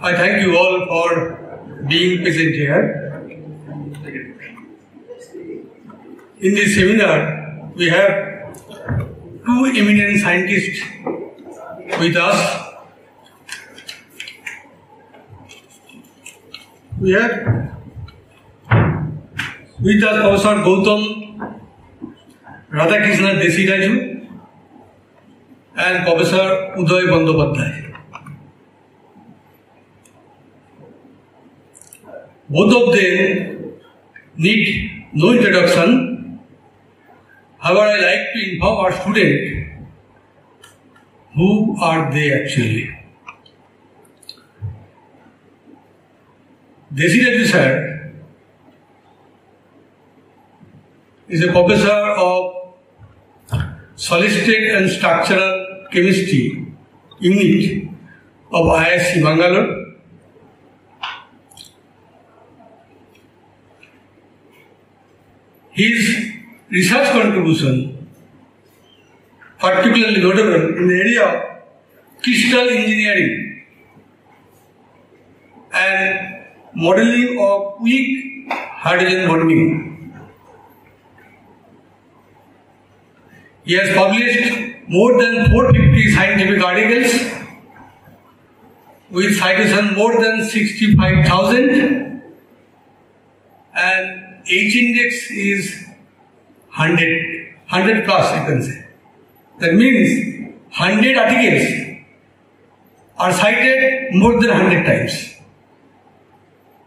I thank you all for being present here. In this seminar, we have two eminent scientists with us. We have with us Professor Gautam Radhakrishnan Desiraju and Professor Uday Bandyopadhyay. Both of them need no introduction. However, I like to inform our student who are they actually. Desiraju sir is a professor of solid and structural chemistry unit of IISc Bangalore His research contribution, particularly notable in the area of crystal engineering and modeling of weak hydrogen bonding. He has published more than 450 scientific articles with citation more than 65,000 and H index is 100, 100 plus you can say. That means 100 articles are cited more than 100 times.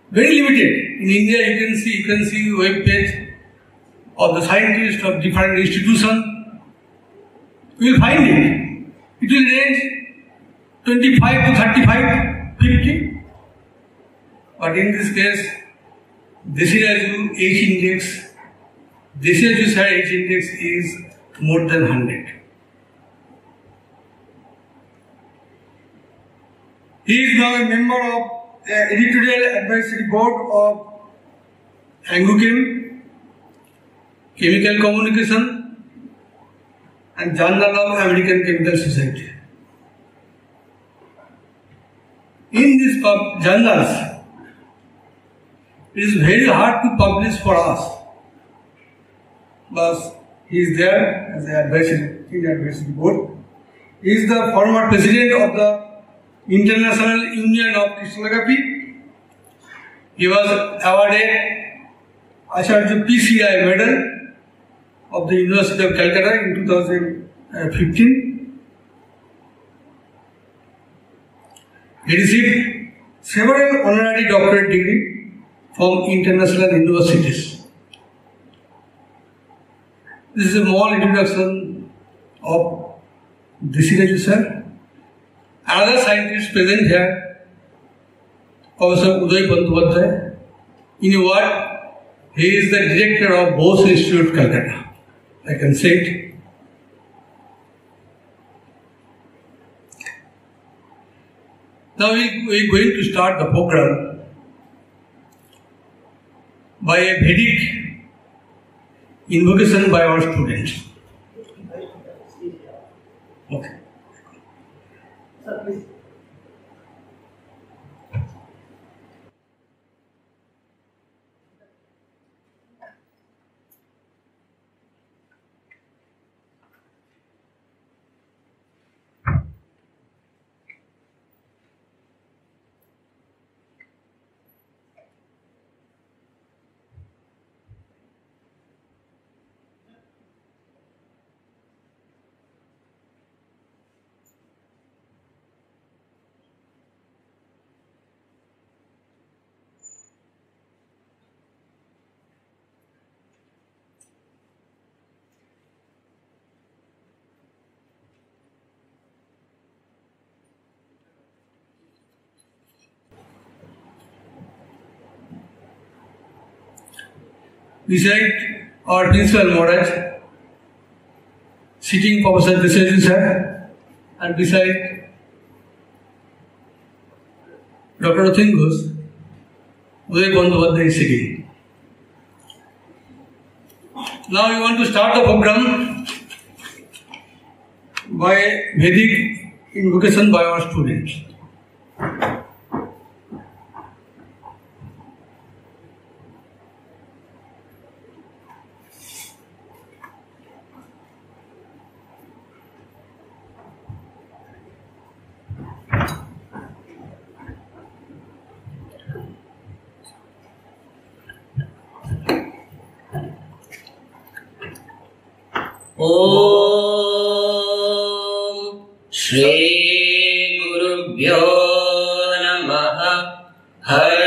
Very limited. In India you can see, you can see web page of the scientists of different institutions. You will find it. It will range 25 to 35, 50. But in this case, Desiraju H index, Desiraju sir H index is more than 100. He is now a member of the editorial advisory board of Angew Chem, Chemical Communication and Journal of American Chemical Society. In these journals, it is very hard to publish for us. But he is there as the advisory, the advisory board. He is the former president of the International Union of Crystallography. He was awarded Acharya P.C. Ray medal of the University of Calcutta in 2015. He received several honorary doctorate degrees from international universities. This is a small introduction of Desiraju sir. Another scientist present here, Professor Uday Bandyopadhyay. In word, he is the director of Bose Institute, Calcutta. I can say it. Now we are going to start the program by a Vedic invocation by our students. Okay. President और principal Maharaj sitting professor Disha sir and beside doctor Athin Ghosh Uday Bandopadhyay city now you want to start the programme by Vedic invocation by our students हरिः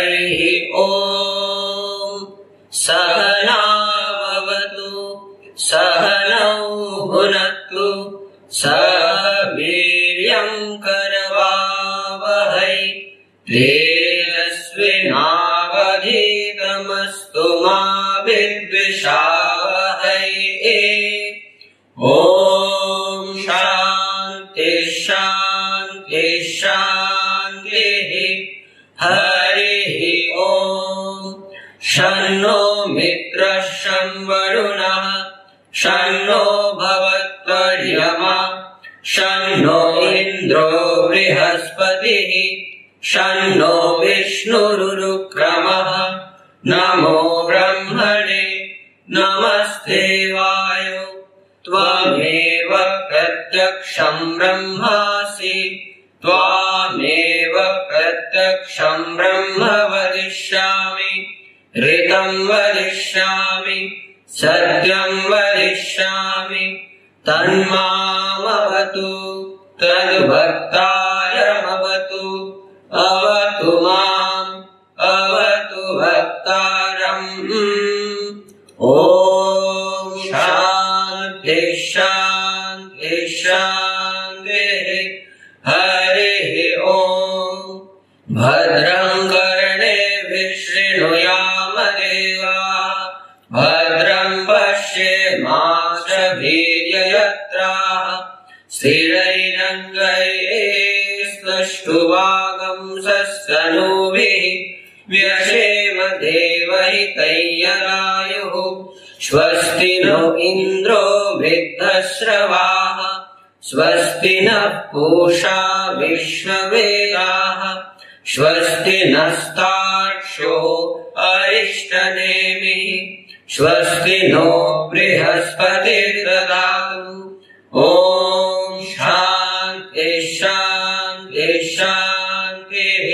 स्वस्ति नः पूषा स्वस्ति नस्ताक्षो अरिष्टनेमिः स्वस्ति no बृहस्पतिर्ददातु। ॐ शान्ति शान्ति शान्तिः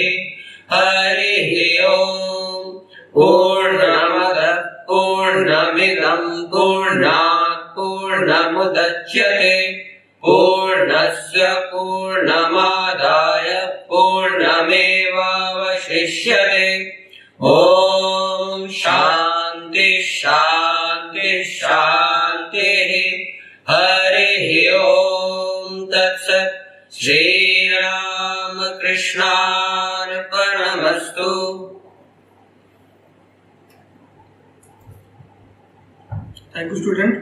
हरिः ॐ पूर्णमदः पूर्णमिदम् पूर्णात् पूर्णमुदच्यते। पूर्णस्य पूर्णमादाय पूर्णमेवावशिष्यते। ॐ शान्ति शान्ति शान्तिः। हरिः ॐ तत्सत् श्रीरामकृष्णार्पणमस्तु। Thank you, student.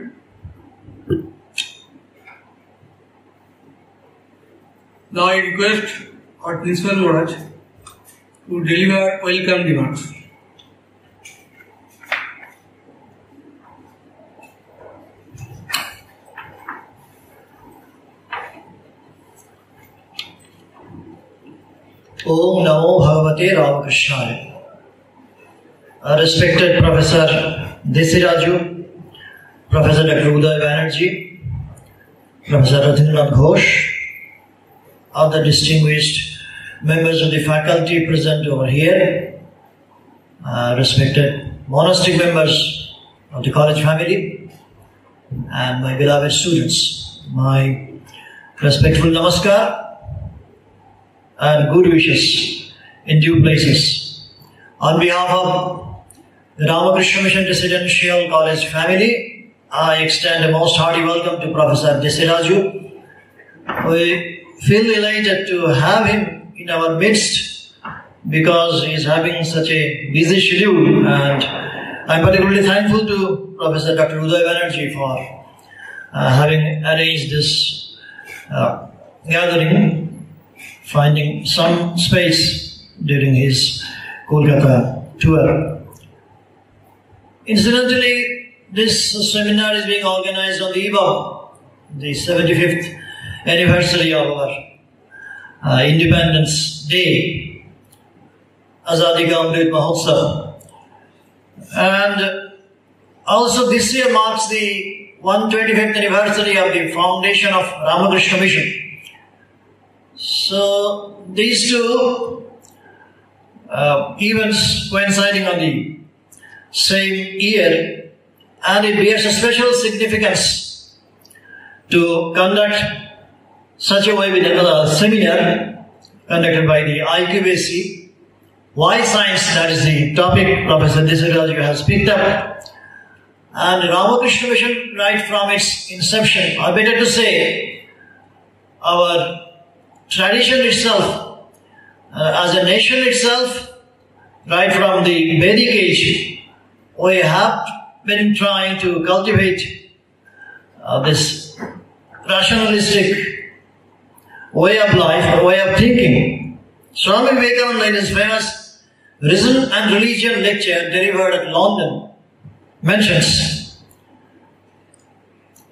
Now I request our principal Maharaj to deliver welcome remarks. Om Namo Bhagavate Ramakrishnaaya. Uh, respected Professor Desiraju, Professor Dr. Uday Banerjee, Professor Ratindranath Ghosh, other distinguished members of the faculty present over here, uh, respected monastic members of the college family, and my beloved students, my respectful namaskar and good wishes in due places. On behalf of the Ramakrishna Mission Residential College family, I extend a most hearty welcome to Professor Desiraju. We feel elated to have him in our midst because he is having such a busy schedule and I'm particularly thankful to Professor Dr. Uday Banerjee for uh, having arranged this uh, gathering finding some space during his Kolkata tour. Incidentally, this seminar is being organized on the eve of the 75th anniversary of our uh, Independence Day, Azadi Ka Amrit Mahotsav. And also this year marks the 125th anniversary of the foundation of Ramakrishna Mission. So these two uh, events coinciding on the same year, and it bears a special significance to conduct such a way with another seminar conducted by the IQAC. Why science? That is the topic Professor Desiraju has picked up. And Ramakrishna Mission, right from its inception, or better to say, our tradition itself, uh, as a nation itself, right from the Vedic age, we have been trying to cultivate uh, this rationalistic way of life way of thinking. Swami Vivekananda in his famous Reason and Religion lecture delivered at London mentions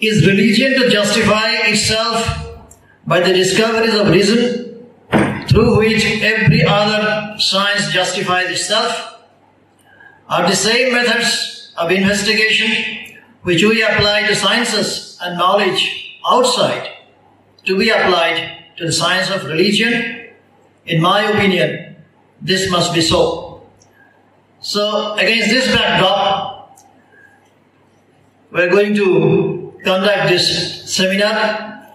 Is religion to justify itself by the discoveries of reason through which every other science justifies itself? Are the same methods of investigation which we apply to sciences and knowledge outside to be applied to the science of religion? In my opinion, this must be so. So, against this backdrop, we're going to conduct this seminar.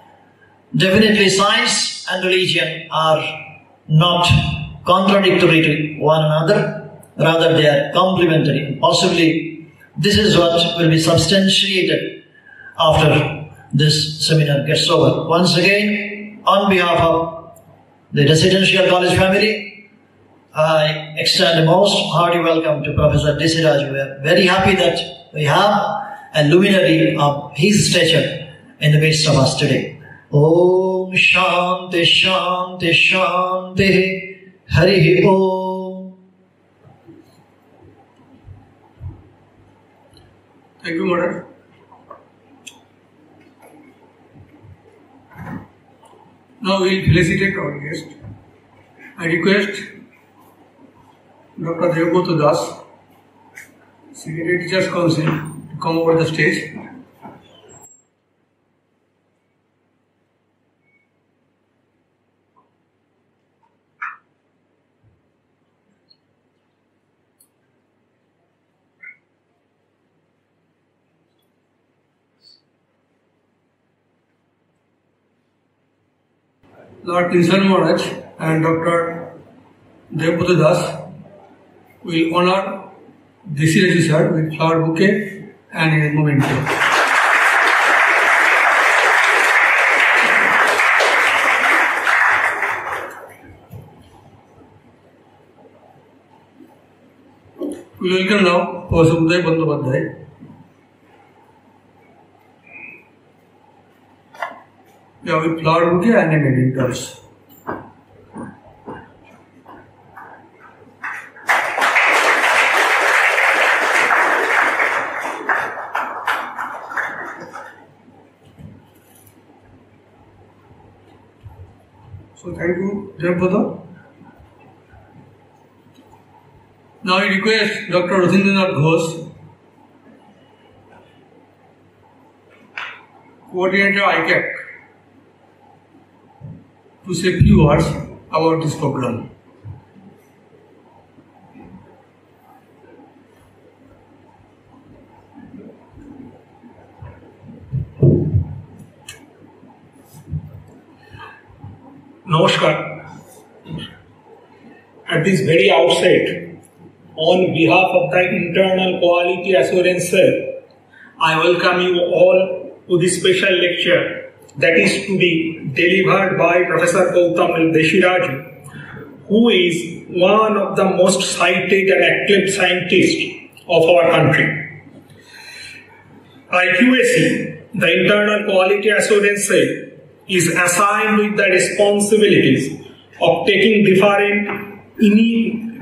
Definitely, science and religion are not contradictory to one another, rather, they are complementary. Possibly, this is what will be substantiated after this seminar gets over. Once again, on behalf of the residential college family, I extend a most hearty welcome to Professor Desiraj. We are very happy that we have a luminary of his stature in the midst of us today. Om Shanti Shanti Shanti Hari Om. Thank you, Madam. Now we'll felicitate our guest. I request Dr. Devbhuta Das, Secretary Teachers Council, to come over the stage. Lord Kinsan Maharaj and Dr. Devbhuta Das will honor Desiraju sir with flower bouquet and a memento. We welcome now Professor Uday Bandyopadhyay. Yeah, with flower bouquet and a mementos. So thank you, Jayapata. Now I request Dr. Rathindranath Ghosh, coordinator IQAC, to say few words about this program. Namaskar. At this very outset, on behalf of the Internal Quality Assurance Cell, I welcome you all to this special lecture that is to be delivered by Professor Gautam Deshiraju, who is one of the most cited and acclaimed scientists of our country. IQAC, the Internal Quality Assurance Cell, is assigned with the responsibilities of taking different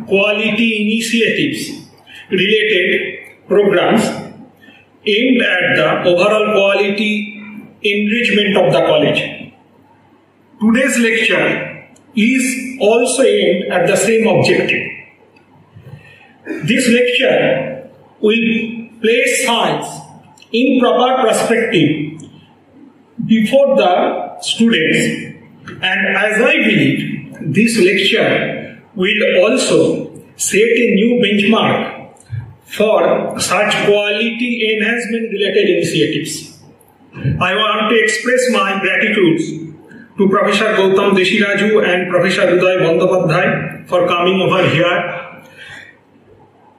quality initiatives related programs aimed at the overall quality enrichment of the college. Today's lecture is also aimed at the same objective. This lecture will place science in proper perspective before the students and as I believe this lecture will also set a new benchmark for such quality enhancement related initiatives. I want to express my gratitude to Professor Gautam Deshiraju and Professor Uday Bandyopadhyay for coming over here.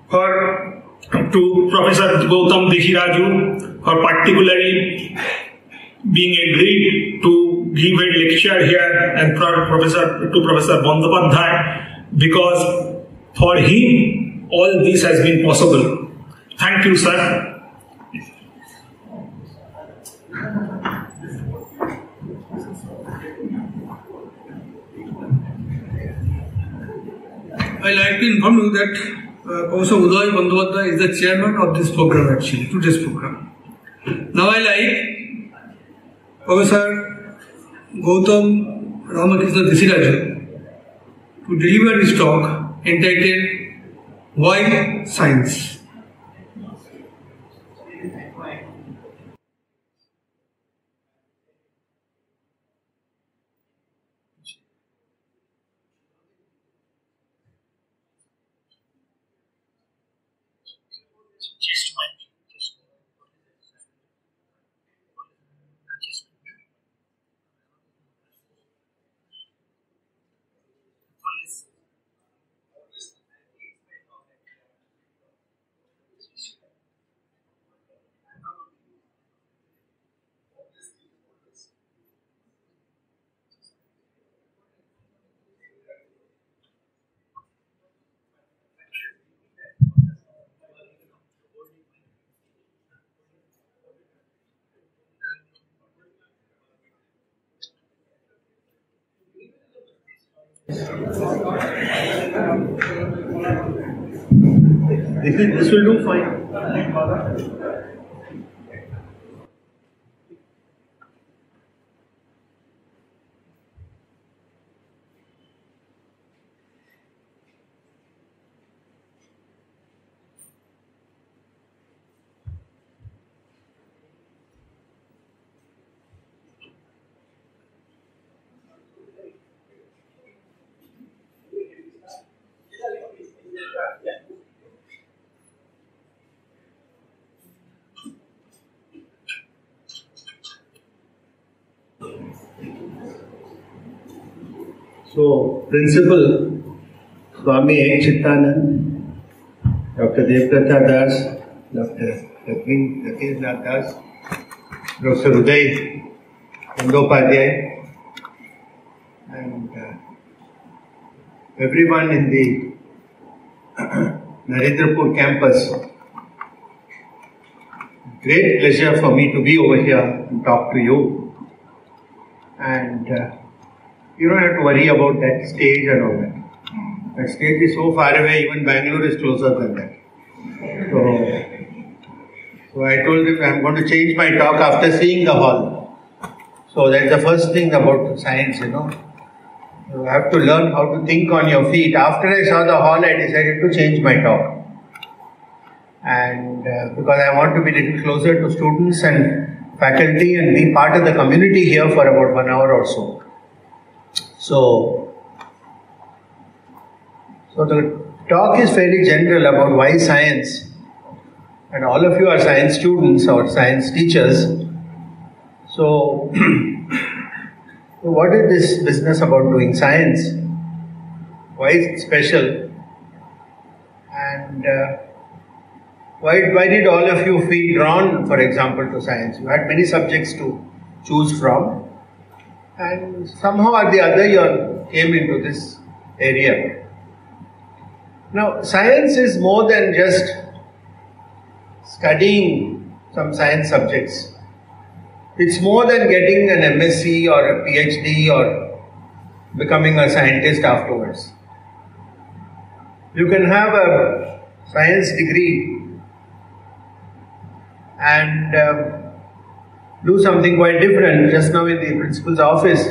For to Professor Gautam Deshiraju for particularly being agreed to give a lecture here and for Professor to Professor Bandyopadhyay because for him all this has been possible. Thank you, sir. I like to inform you that uh, Professor Uday Bandyopadhyay is the chairman of this program actually, today's program. Now I like Professor Gautam Ramakrishna Desiraju to deliver his talk entitled Why Science? This, is, this will do fine. So, Principal Swami Ek Chittanand, Dr. Devprata Das, Dr. Rakesh Nath Das, Professor Uday Bandyopadhyay, and uh, everyone in the Narendrapur campus. Great pleasure for me to be over here and talk to you. And uh, you don't have to worry about that stage and all that. That stage is so far away, even Bangalore is closer than that. So, so I told him I'm going to change my talk after seeing the hall. So that's the first thing about science, you know. You have to learn how to think on your feet. After I saw the hall, I decided to change my talk. And uh, because I want to be a little closer to students and faculty and be part of the community here for about one hour or so. So, so the talk is fairly general about why science, and all of you are science students or science teachers. So, what is this business about doing science? Why is it special? And uh, why, why did all of you feel drawn, for example, to science? You had many subjects to choose from and somehow or the other you came into this area. Now, science is more than just studying some science subjects. It's more than getting an MSc or a PhD or becoming a scientist afterwards. You can have a science degree and um, do something quite different. Just now in the principal's office,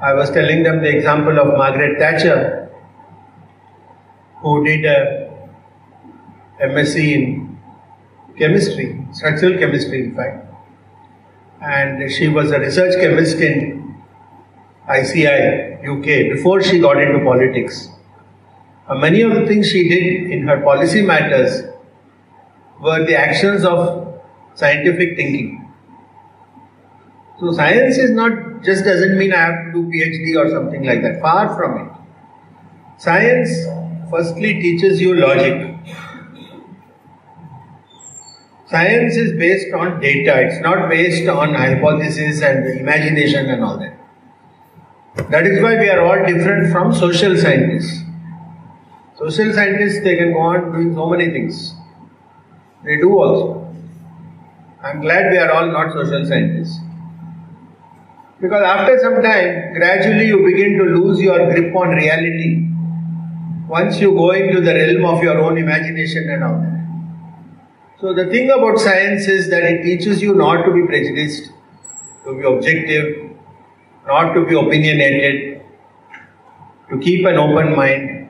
I was telling them the example of Margaret Thatcher, who did a MSc in chemistry, structural chemistry in fact. And she was a research chemist in ICI, UK, before she got into politics. And many of the things she did in her policy matters were the actions of scientific thinking. So science is not just doesn't mean I have to do PhD or something like that. Far from it. Science firstly teaches you logic. Science is based on data, it's not based on hypothesis and imagination and all that. That is why we are all different from social scientists. Social scientists, they can go on doing so many things. They do also. I'm glad we are all not social scientists. Because after some time, gradually you begin to lose your grip on reality. Once you go into the realm of your own imagination and all that. So the thing about science is that it teaches you not to be prejudiced, to be objective, not to be opinionated, to keep an open mind.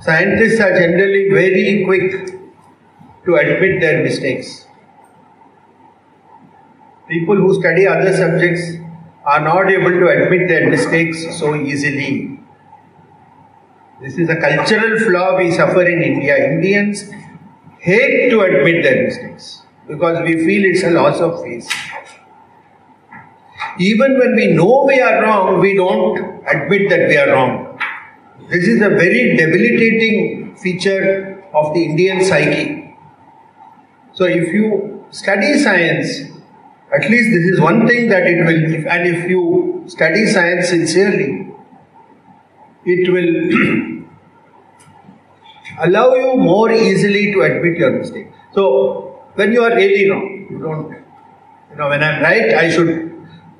Scientists are generally very quick to admit their mistakes. People who study other subjects are not able to admit their mistakes so easily. This is a cultural flaw we suffer in India. Indians hate to admit their mistakes because we feel it's a loss of face. Even when we know we are wrong, we don't admit that we are wrong. This is a very debilitating feature of the Indian psyche. So, if you study science, at least this is one thing that it will, and if you study science sincerely, it will allow you more easily to admit your mistake. So, when you are really wrong, you don't, you know, when I'm right, I should.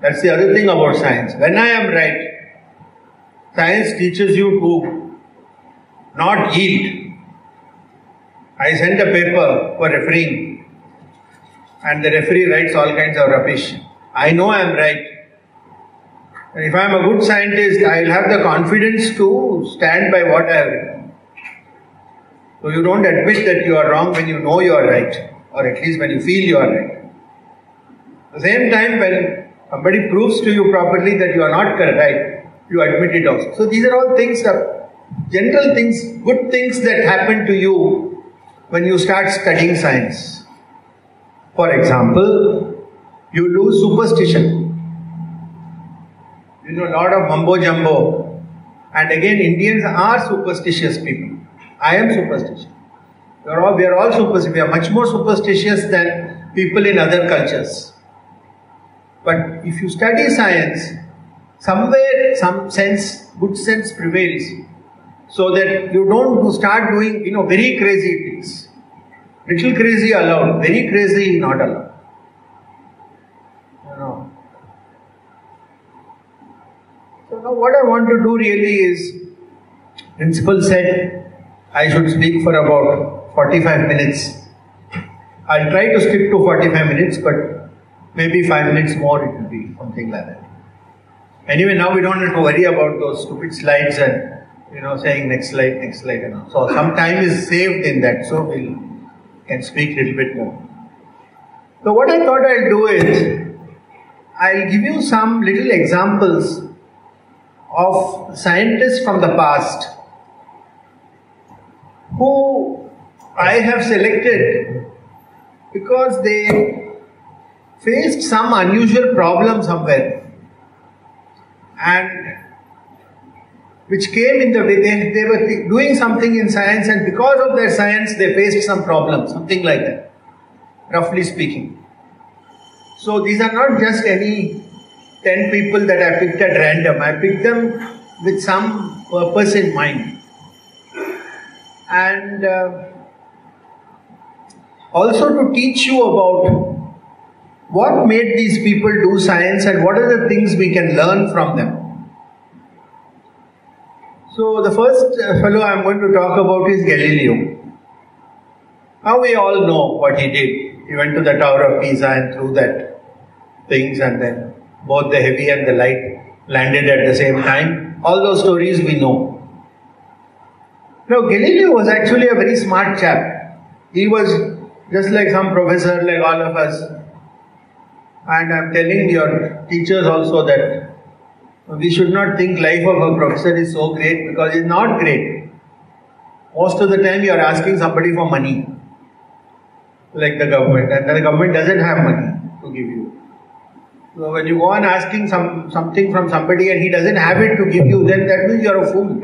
That's the other thing about science. When I am right, science teaches you to not yield. I sent a paper for refereeing, and the referee writes all kinds of rubbish. I know I am right. And if I am a good scientist, I will have the confidence to stand by what I have written. So you don't admit that you are wrong when you know you are right, or at least when you feel you are right. At the same time, when somebody proves to you properly that you are not right, you admit it also. So these are all things, that, general things, good things that happen to you when you start studying science. For example, you lose superstition. You know, a lot of mumbo jumbo. And again, Indians are superstitious people. I am superstitious. We are all, we are all superstitious. We are much more superstitious than people in other cultures. But if you study science, somewhere some sense, good sense prevails, so that you don't start doing, you know, very crazy things. Little crazy allowed, very crazy not allowed. Know. So now what I want to do really is, principal said I should speak for about 45 minutes. I'll try to stick to 45 minutes, but maybe 5 minutes more it will be, something like that. Anyway, now we don't have to worry about those stupid slides and you know saying next slide, next slide, and all. So some time is saved in that, so we'll can speak a little bit more. So what I thought I'll do is I'll give you some little examples of scientists from the past who I have selected because they faced some unusual problem somewhere and which came in the way. They, they were doing something in science and because of their science they faced some problem something like that roughly speaking. So these are not just any 10 people that i picked at random. I picked them with some purpose in mind. And uh, also to teach you about what made these people do science and what are the things we can learn from them so, the first uh, fellow I am going to talk about is Galileo. Now, we all know what he did. He went to the Tower of Pisa and threw that things, and then both the heavy and the light landed at the same time. All those stories we know. Now, Galileo was actually a very smart chap. He was just like some professor, like all of us. And I'm telling your teachers also that we should not think life of a professor is so great because it's not great. Most of the time you are asking somebody for money, like the government, and the government doesn't have money to give you. So when you go on asking some, something from somebody and he doesn't have it to give you, then that means you're a fool.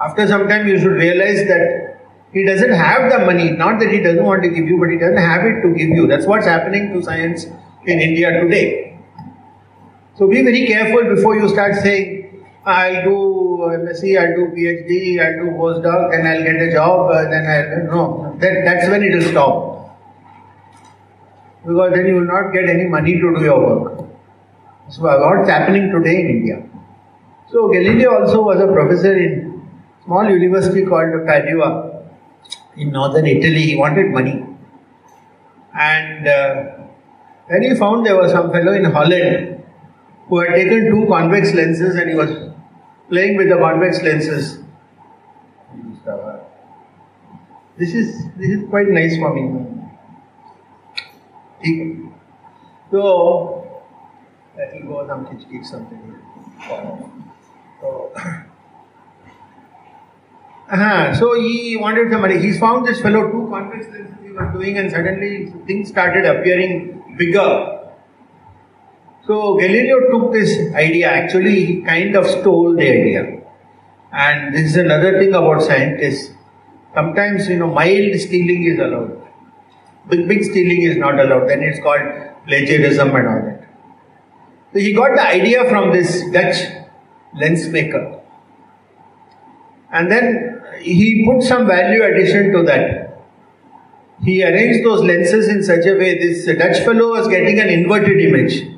After some time, you should realize that he doesn't have the money. Not that he doesn't want to give you, but he doesn't have it to give you. That's what's happening to science in India today. So be very careful before you start saying, I'll do MSc, I'll do PhD, I'll do postdoc, and I'll get a job, uh, then I'll. No, that, that's when it will stop because then you will not get any money to do your work. So what's happening today in India? So Galileo also was a professor in small university called Padua in northern Italy. He wanted money, and uh, then he found there was some fellow in Holland who had taken two convex lenses and he was playing with the convex lenses. This is this is quite nice for me. So that will go some kick, something. So, uh-huh. so he wanted somebody. He found this fellow two convex lenses he was doing, and suddenly things started appearing bigger so Galileo took this idea. Actually, he kind of stole the idea. And this is another thing about scientists. Sometimes, you know, mild stealing is allowed. Big, big stealing is not allowed. Then it's called plagiarism and all that. So he got the idea from this Dutch lens maker. And then he put some value addition to that. He arranged those lenses in such a way, this Dutch fellow was getting an inverted image.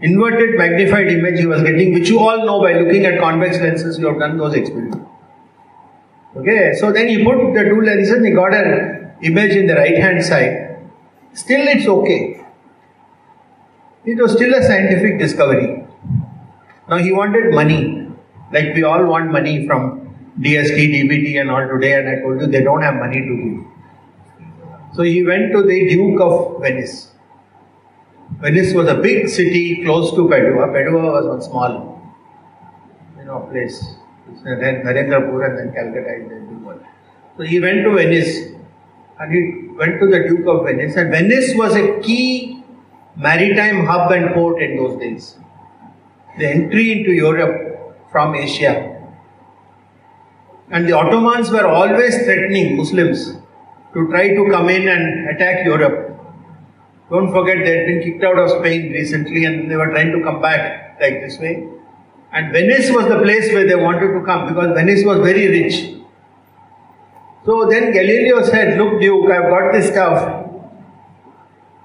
Inverted magnified image he was getting, which you all know by looking at convex lenses, you have done those experiments. Okay, so then he put the two lenses, he got an image in the right hand side, still it's okay. It was still a scientific discovery. Now he wanted money, like we all want money from DST, DBT, and all today, and I told you they don't have money to give. So he went to the Duke of Venice. Venice was a big city close to Padua. Padua was one small, you know, place. Then Narendrapur and then Calcutta is the big one. So he went to Venice and he went to the Duke of Venice. And Venice was a key maritime hub and port in those days. The entry into Europe from Asia. And the Ottomans were always threatening Muslims to try to come in and attack Europe. Don't forget they had been kicked out of Spain recently and they were trying to come back like this way. And Venice was the place where they wanted to come because Venice was very rich. So then Galileo said, Look, Duke, I've got this stuff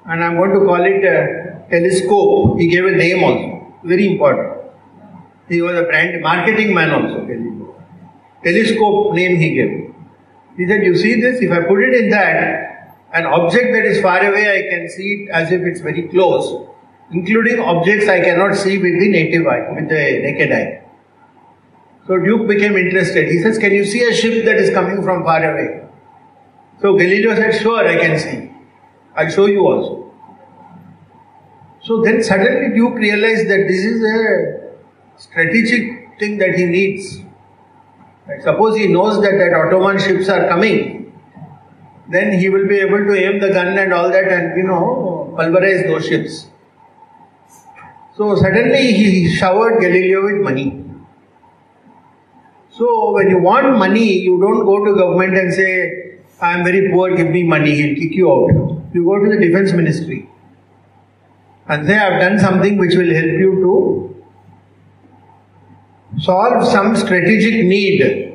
and I'm going to call it a telescope. He gave a name also, very important. He was a brand marketing man also, Galileo. Telescope name he gave. He said, You see this? If I put it in that, an object that is far away, I can see it as if it's very close, including objects I cannot see with the native eye, with the naked eye. So Duke became interested. He says, Can you see a ship that is coming from far away? So Galileo said, Sure, I can see. I'll show you also. So then suddenly Duke realized that this is a strategic thing that he needs. suppose he knows that, that Ottoman ships are coming, then he will be able to aim the gun and all that and, you know, pulverize those ships. So suddenly he showered Galileo with money. So when you want money, you don't go to government and say, I am very poor, give me money, he'll kick you out. You go to the defense ministry and say, I've done something which will help you to solve some strategic need.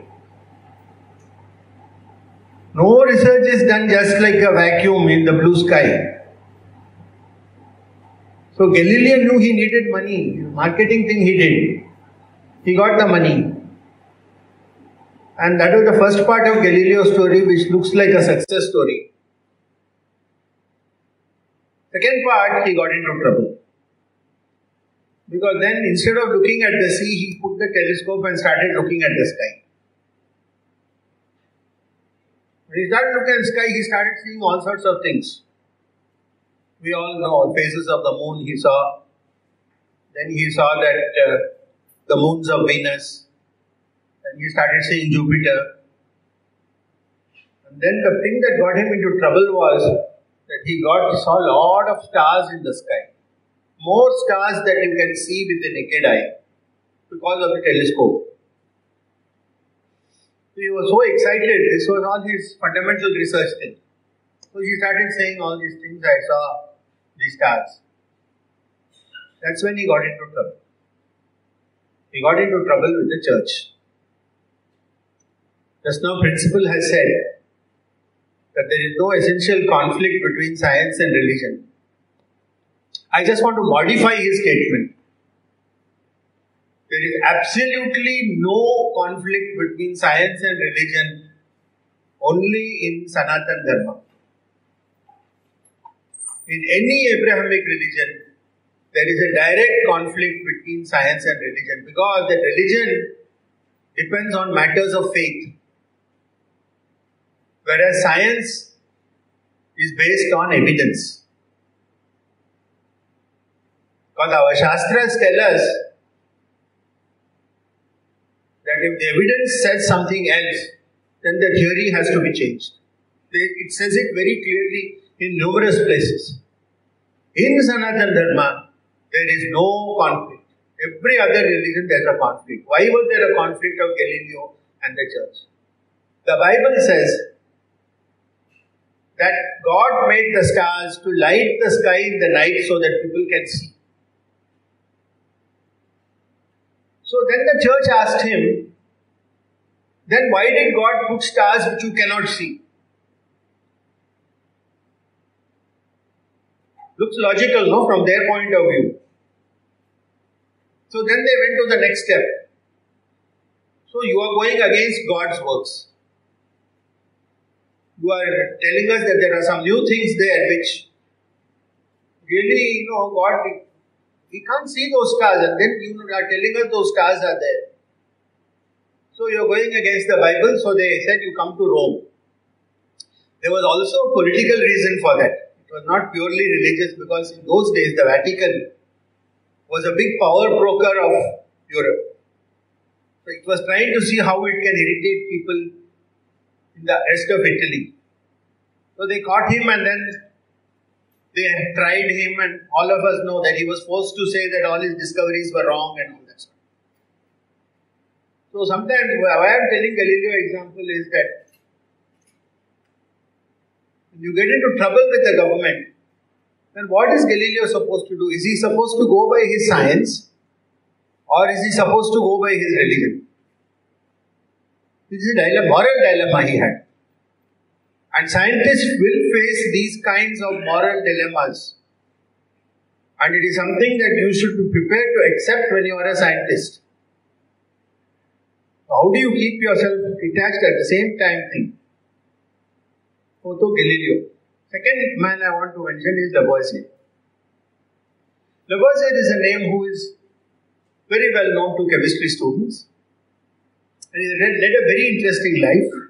No research is done just like a vacuum in the blue sky. So Galileo knew he needed money. Marketing thing he did. He got the money. And that was the first part of Galileo's story, which looks like a success story. Second part, he got into trouble. Because then instead of looking at the sea, he put the telescope and started looking at the sky. When he started looking at the sky, he started seeing all sorts of things. We all know phases of the moon he saw. Then he saw that uh, the moons of Venus, and he started seeing Jupiter. And then the thing that got him into trouble was that he got saw a lot of stars in the sky. more stars that you can see with the naked eye because of the telescope. He was so excited. This was all his fundamental research thing. So he started saying all these things. I saw these stars. That's when he got into trouble. He got into trouble with the church. Just now, principal has said that there is no essential conflict between science and religion. I just want to modify his statement. There is absolutely no conflict between science and religion only in Sanatan Dharma. In any Abrahamic religion, there is a direct conflict between science and religion because that religion depends on matters of faith, whereas science is based on evidence. Because our Shastras tell us if the evidence says something else, then the theory has to be changed. It says it very clearly in numerous places. In Sanatana Dharma, there is no conflict. Every other religion there's a conflict. Why was there a conflict of Galileo and the church? The Bible says that God made the stars to light the sky in the night so that people can see. So then the church asked him, then why did God put stars which you cannot see? Looks logical, no, from their point of view. So then they went to the next step. So you are going against God's works. You are telling us that there are some new things there which really, you know, God, we can't see those stars, and then you are telling us those stars are there. So you are going against the Bible, so they said you come to Rome. There was also a political reason for that. It was not purely religious because in those days the Vatican was a big power broker of Europe. So it was trying to see how it can irritate people in the rest of Italy. So they caught him and then they tried him, and all of us know that he was forced to say that all his discoveries were wrong and all that stuff. So sometimes why I'm telling Galileo example is that you get into trouble with the government, then what is Galileo supposed to do? Is he supposed to go by his science or is he supposed to go by his religion? This is a dilemma, moral dilemma he had. And scientists will face these kinds of moral dilemmas. And it is something that you should be prepared to accept when you are a scientist. How do you keep yourself detached at the same time? Think. Otto Galileo. Second man I want to mention is Lavoisier. Lavoisier is a name who is very well known to chemistry students. And he led a very interesting life.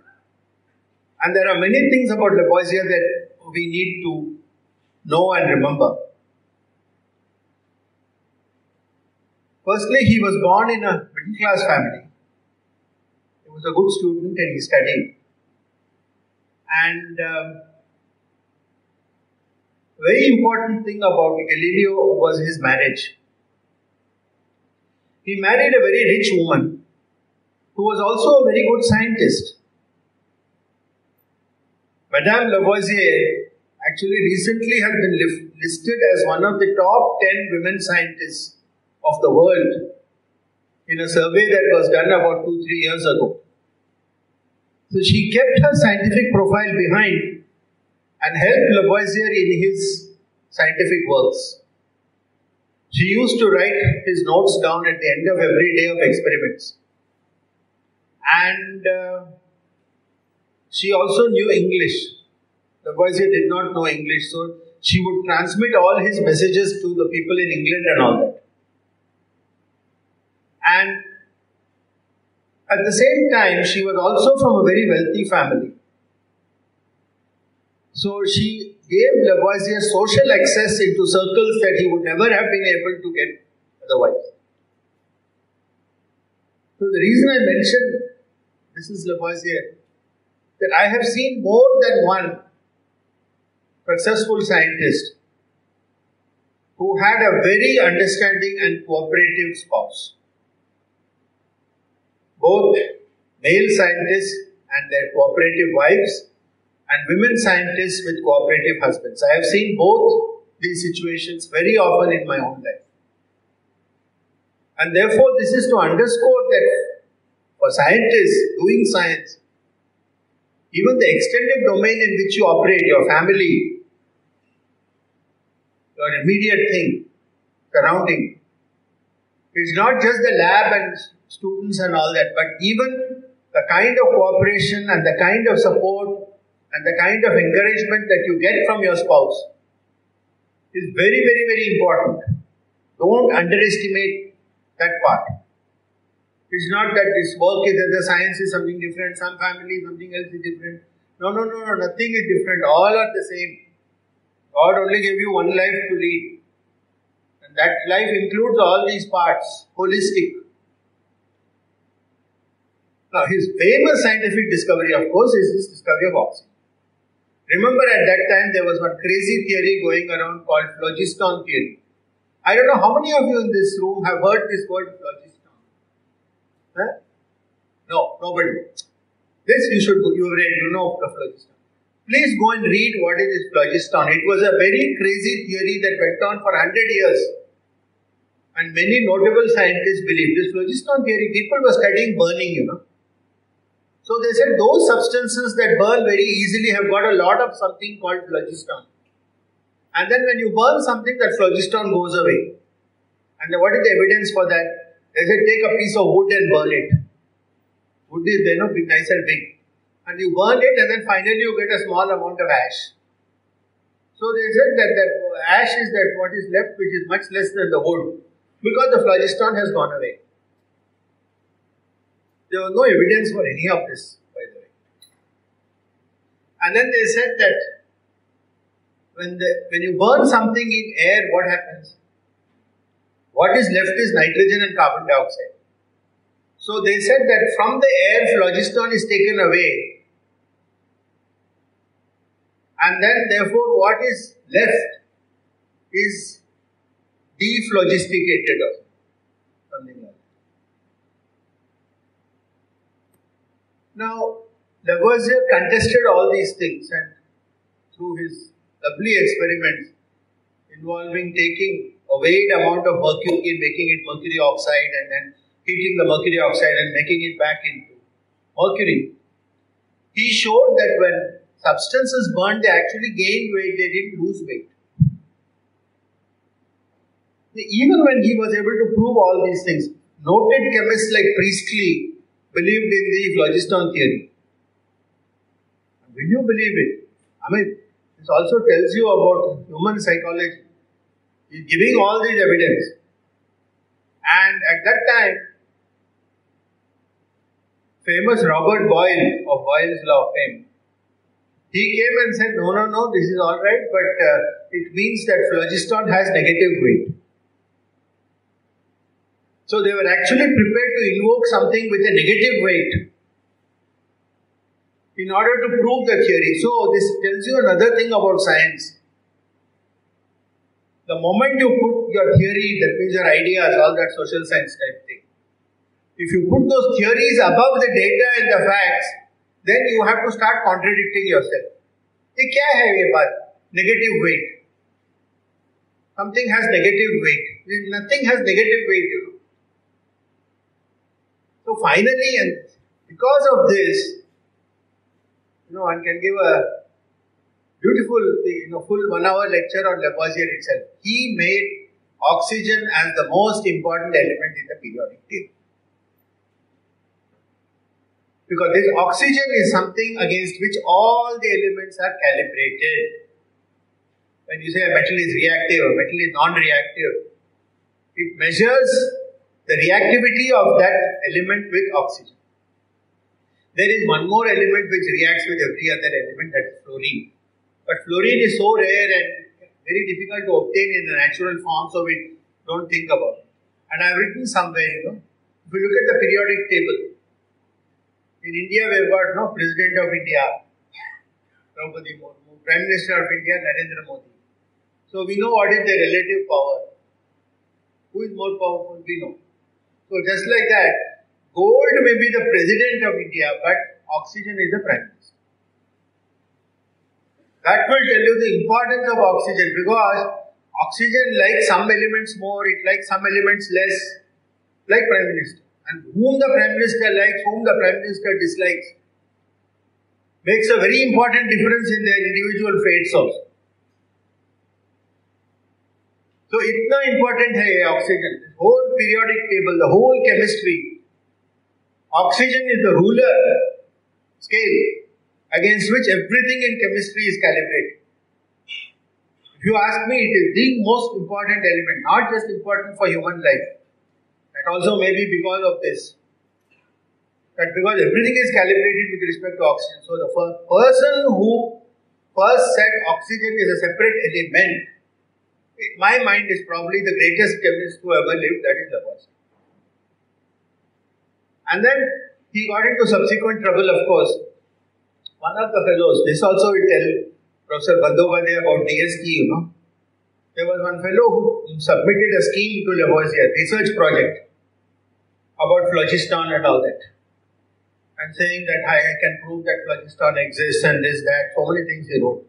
And there are many things about Lavoisier that we need to know and remember. Firstly, he was born in a middle class family. He was a good student and he studied. And um, very important thing about Galileo was his marriage. He married a very rich woman who was also a very good scientist. Madame Lavoisier actually recently has been listed as one of the top 10 women scientists of the world in a survey that was done about two, three years ago. So she kept her scientific profile behind and helped Lavoisier in his scientific works. She used to write his notes down at the end of every day of experiments. And uh, she also knew English. Lavoisier did not know English, so she would transmit all his messages to the people in England and all that. And at the same time, she was also from a very wealthy family. So she gave Lavoisier social access into circles that he would never have been able to get otherwise. So the reason I mentioned this is Lavoisier, that I have seen more than one successful scientist who had a very understanding and cooperative spouse. Both male scientists and their cooperative wives, and women scientists with cooperative husbands. I have seen both these situations very often in my own life. And therefore, this is to underscore that for scientists doing science, even the extended domain in which you operate, your family, your immediate thing, surrounding, it's not just the lab and students and all that, but even the kind of cooperation and the kind of support and the kind of encouragement that you get from your spouse is very, very, very important. Don't underestimate that part. It's not that this work is that the science is something different, some family, something else is different. No, no, no, no, nothing is different. All are the same. God only gave you one life to lead. And that life includes all these parts, holistic. Now, his famous scientific discovery, of course, is his discovery of oxygen. Remember, at that time, there was one crazy theory going around called phlogiston theory. I don't know how many of you in this room have heard this word phlogiston. No, nobody. This you should you have read, you know phlogiston. Please go and read what is phlogiston. It was a very crazy theory that went on for 100 years. And many notable scientists believed this phlogiston theory. People were studying burning, you know. So they said those substances that burn very easily have got a lot of something called phlogiston. And then when you burn something, that phlogiston goes away. And what is the evidence for that? They said, take a piece of wood and burn it. Wood is, you know, big, nice and big. And you burn it and then finally you get a small amount of ash. So they said that that ash is that what is left which is much less than the wood because the phlogiston has gone away. There was no evidence for any of this, by the way. And then they said that when the when you burn something in air, what happens? What is left is nitrogen and carbon dioxide. So they said that from the air, phlogiston is taken away. And then, therefore, what is left is dephlogisticated or something like that. Now, Lavoisier contested all these things and through his lovely experiments involving taking a weighed amount of mercury and making it mercury oxide and then heating the mercury oxide and making it back into mercury. He showed that when substances burned, they actually gained weight, they didn't lose weight. Even when he was able to prove all these things, noted chemists like Priestley believed in the phlogiston theory. Will you believe it? I mean, this also tells you about human psychology. He's giving all these evidence. And at that time, famous Robert Boyle of Boyle's Law of fame, he came and said, no, no, no, this is all right, but uh, it means that phlogiston has negative weight. So they were actually prepared to invoke something with a negative weight in order to prove the theory. So this tells you another thing about science. The moment you put your theory, that means your ideas, all that social science type thing, if you put those theories above the data and the facts, then you have to start contradicting yourself. ये क्या है ये बात negative weight something has negative weight nothing has negative weight you know so finally and because of this you know one can give a beautiful, you know, full one hour lecture on Lavoisier itself. He made oxygen as the most important element in the periodic table. Because this oxygen is something against which all the elements are calibrated. When you say a metal is reactive, a metal is non-reactive, it measures the reactivity of that element with oxygen. There is one more element which reacts with every other element, that is fluorine. But fluorine is so rare and very difficult to obtain in the natural form, so we don't think about it. And I've written somewhere, you know, if you look at the periodic table, in India we've got no President of India, Draupadi Murmu, Prime Minister of India, Narendra Modi. So we know what is the relative power. Who is more powerful? We know. So just like that, gold may be the president of India, but oxygen is the prime minister. That will tell you the importance of oxygen because oxygen likes some elements more, it likes some elements less, like Prime Minister. And whom the Prime Minister likes, whom the Prime Minister dislikes, makes a very important difference in their individual fates also. So it's not important hai oxygen, whole periodic table, the whole chemistry. Oxygen is the ruler scale against which everything in chemistry is calibrated. If you ask me, it is the most important element, not just important for human life. That also may be because of this. That because everything is calibrated with respect to oxygen. So the first person who first said oxygen is a separate element, in my mind is probably the greatest chemist who ever lived, that is Lavoisier. And then he got into subsequent trouble, of course, one of the fellows, this also will tell Professor Bandyopadhyay about DST, you know. There was one fellow who submitted a scheme to Lavoisier, research project about phlogiston and all that. And saying that I can prove that phlogiston exists and this, that, so many things he wrote.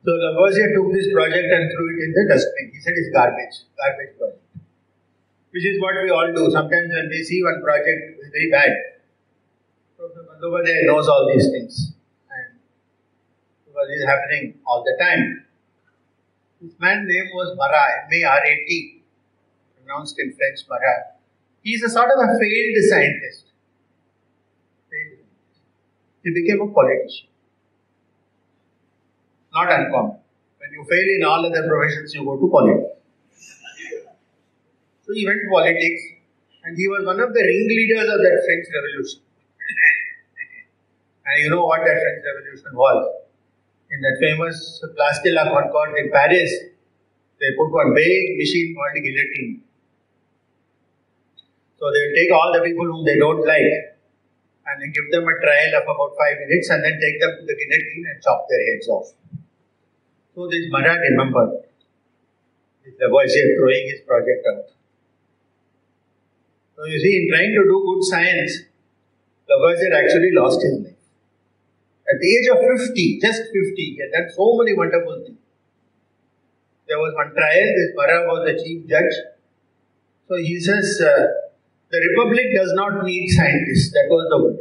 So Lavoisier took this project and threw it in the dustbin. He said it's garbage, garbage project. Which is what we all do. Sometimes when we see one project very bad, Professor Bandyopadhyay knows all these things. And because it is happening all the time. This man's name was Marat, M-A-R-A-T, pronounced in French Marat. He is a sort of a failed scientist. Failed. He became a politician. Not uncommon. When you fail in all other professions, you go to politics. So he went to politics and he was one of the ringleaders of that French Revolution. And you know what that French Revolution was. In that famous Place de la Concorde in Paris, they put one big machine called guillotine. So they take all the people whom they don't like and they give them a trial of about five minutes and then take them to the guillotine and chop their heads off. So this Marat remembered Lavoisier throwing his project out. So you see, in trying to do good science, Lavoisier actually lost his life. At the age of 50, just 50, he had done so many wonderful things. There was one trial, this Marat was the chief judge. So he says, uh, the republic does not need scientists. That was the word.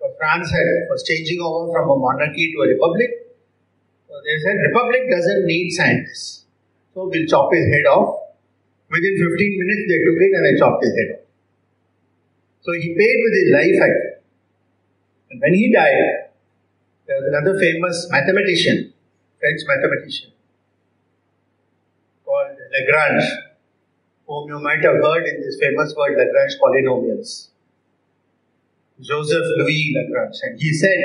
So France had, was changing over from a monarchy to a republic. So they said, republic doesn't need scientists. So we'll chop his head off. Within 15 minutes, they took it and they chopped his head off. So he paid with his life actually. And when he died, there was another famous mathematician, French mathematician, called Lagrange, whom you might have heard in this famous word Lagrange polynomials. Joseph Louis Lagrange. And he said,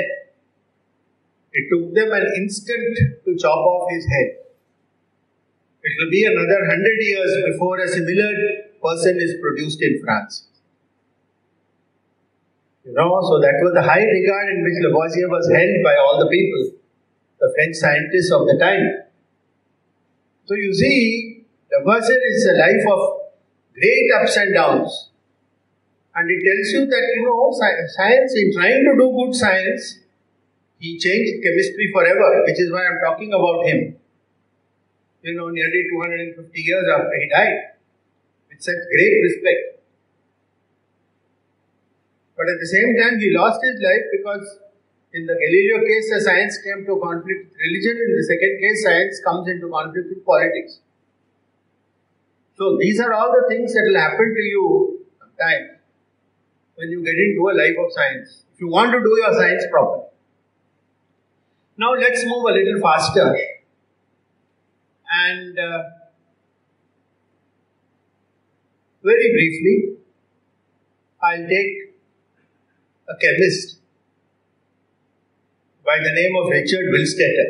it took them an instant to chop off his head. It will be another hundred years before a similar person is produced in France. You know, so that was the high regard in which Lavoisier was held by all the people, the French scientists of the time. So you see, Lavoisier is a life of great ups and downs. And it tells you that, you know, science, in trying to do good science, he changed chemistry forever, which is why I'm talking about him. You know, nearly 250 years after he died, with such great respect. But at the same time, he lost his life because in the Galileo case, the science came to conflict with religion. In the second case, science comes into conflict with politics. So these are all the things that will happen to you sometimes when you get into a life of science. If you want to do your science properly. Now let's move a little faster. And uh, very briefly, I'll take a chemist by the name of Richard Willstätter.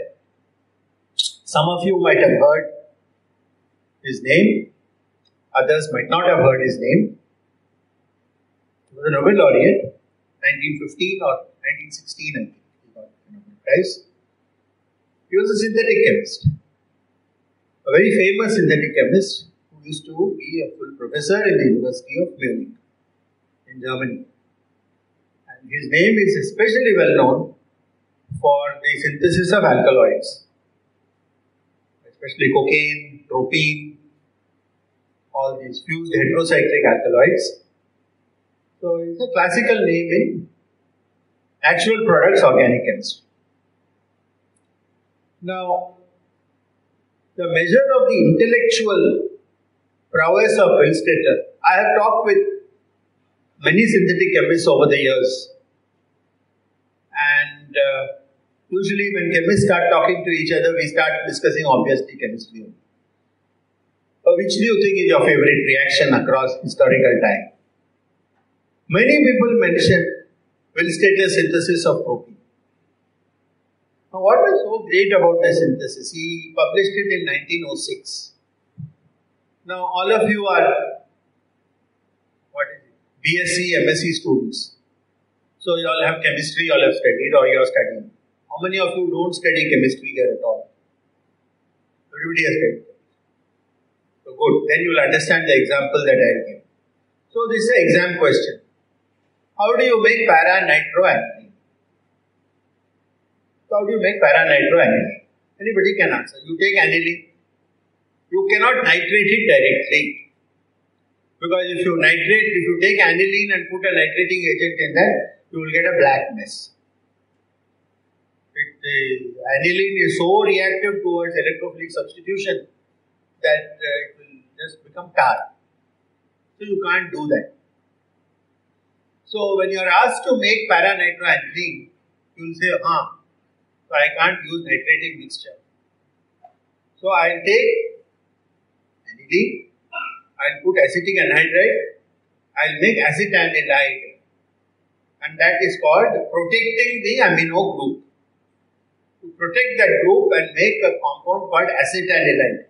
Some of you might have heard his name, others might not have heard his name. He was a Nobel laureate, 1915 or 1916, I think, he got the Nobel Prize. He was a synthetic chemist, a very famous synthetic chemist who used to be a full professor in the University of Munich in Germany. His name is especially well known for the synthesis of alkaloids, especially cocaine, tropine, all these fused heterocyclic alkaloids. So it's a classical name in natural products organic chemistry. Now, the measure of the intellectual prowess of Willstätter, I have talked with many synthetic chemists over the years. And uh, usually, when chemists start talking to each other, we start discussing obviously chemistry. Uh, which do you think is your favorite reaction across historical time? Many people mention Willstätter synthesis of tropine. Now, what was so great about the synthesis? He published it in 1906. Now, all of you are what is it? BSc, MSc students. So, you all have chemistry, you all have studied, or you are studying. How many of you don't study chemistry here at all? Everybody has studied. So, good. Then you will understand the example that I give. So, this is an exam question. How do you make para nitroaniline? So how do you make para-nitroaniline? Anybody can answer. You take aniline. You cannot nitrate it directly. Because if you nitrate, if you take aniline and put a nitrating agent in that, you will get a black mess. It, uh, aniline is so reactive towards electrophilic substitution that uh, it will just become tar. So you can't do that. So when you are asked to make para-nitroaniline, you will say, ah, so I can't use nitrating mixture. So I'll take aniline, I'll put acetic anhydride, I'll make acetanilide, and that is called protecting the amino group. To protect that group and make a compound called acetanilide.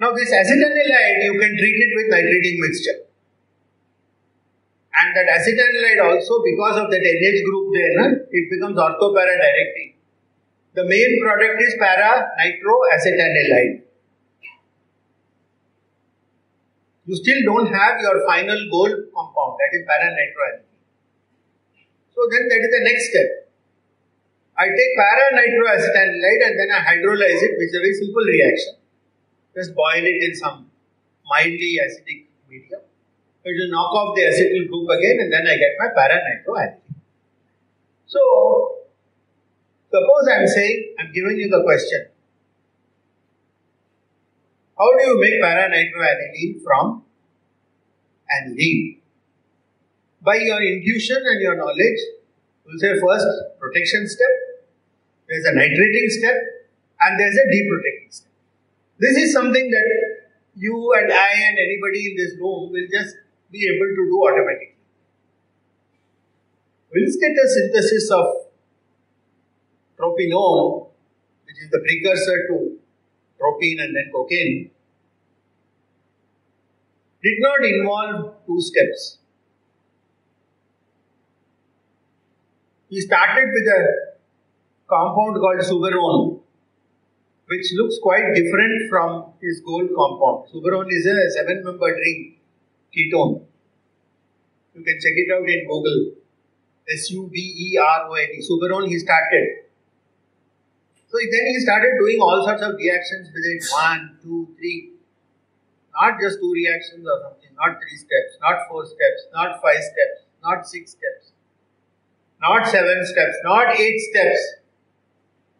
Now this acetanilide you can treat it with nitrating mixture. And that acetanilide also, because of that NH group there, it becomes orthopara directing. The main product is para nitro nitroacetanilide. You still don't have your final gold compound, that is para nitroaniline. So then that is the next step. I take para nitroacetanilide and then I hydrolyze it, which is a very simple reaction. Just boil it in some mildly acidic medium it will knock off the acetyl group again and then I get my para-nitroaniline. So, suppose I am saying, I am giving you the question. How do you make para-nitroaniline from aniline? By your intuition and your knowledge, we'll say first protection step, there is a nitrating step, and there is a deprotecting step. This is something that you and I and anybody in this room will just be able to do automatically. We'll get a synthesis of tropinone, which is the precursor to tropine and then cocaine, did not involve two steps. He started with a compound called suberonone, which looks quite different from his gold compound. Suberonone is a seven membered ring ketone. You can check it out in Google. S U B E R O N E. Suberonone he started. So then he started doing all sorts of reactions with it one, two, three. Not just two reactions or something, not three steps, not four steps, not five steps, not six steps, not seven steps, not eight steps,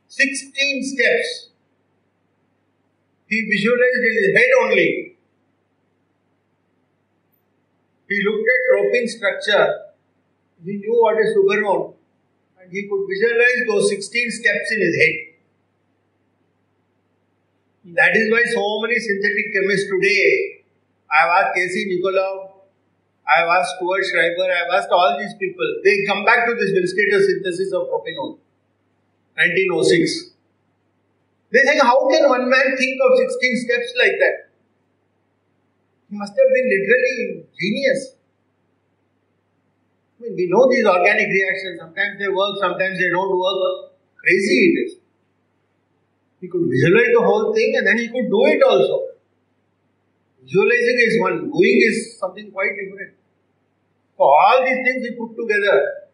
16 steps. He visualized in his head only he looked at tropine structure, he knew what is suberonone, and he could visualize those 16 steps in his head. That is why so many synthetic chemists today, I have asked K.C. Nicolaou, I have asked Stuart Schreiber, I have asked all these people, they come back to this Willstätter synthesis of tropinone, 1906. They think, how can one man think of 16 steps like that? He must have been literally genius. I mean, we know these organic reactions, sometimes they work, sometimes they don't work. Crazy it is. He could visualize the whole thing and then he could do it also. Visualizing is one, doing is something quite different. So all these things he put together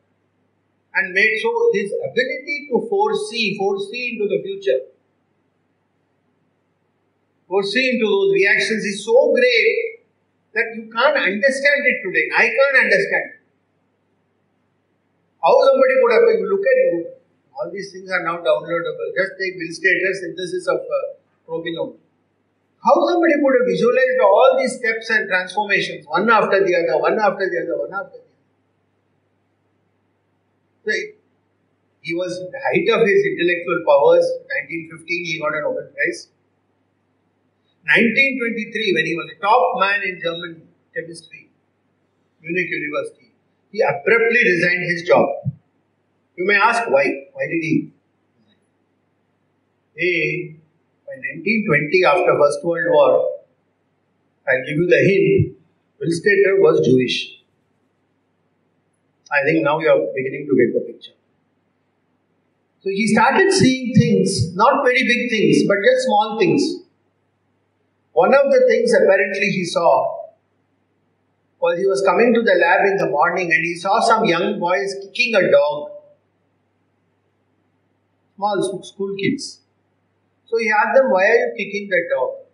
and made so his ability to foresee, foresee into the future, foresee into those reactions is so great that you can't understand it today. I can't understand. it. How somebody could have, you look at you, all these things are now downloadable. Just take Willstätter synthesis of uh. How somebody could have visualized all these steps and transformations, one after the other, one after the other, one after the other. He was at the height of his intellectual powers. 1915, he got a Nobel Prize. 1923, when he was a top man in German chemistry, Munich University, he abruptly resigned his job. You may ask why. Why did he? Hey, by 1920, after First World War, I'll give you the hint, Willstätter was Jewish. I think now you are beginning to get the picture. So he started seeing things, not very big things, but just small things. One of the things apparently he saw was he was coming to the lab in the morning and he saw some young boys kicking a dog. Small school kids. So he asked them, Why are you kicking that dog?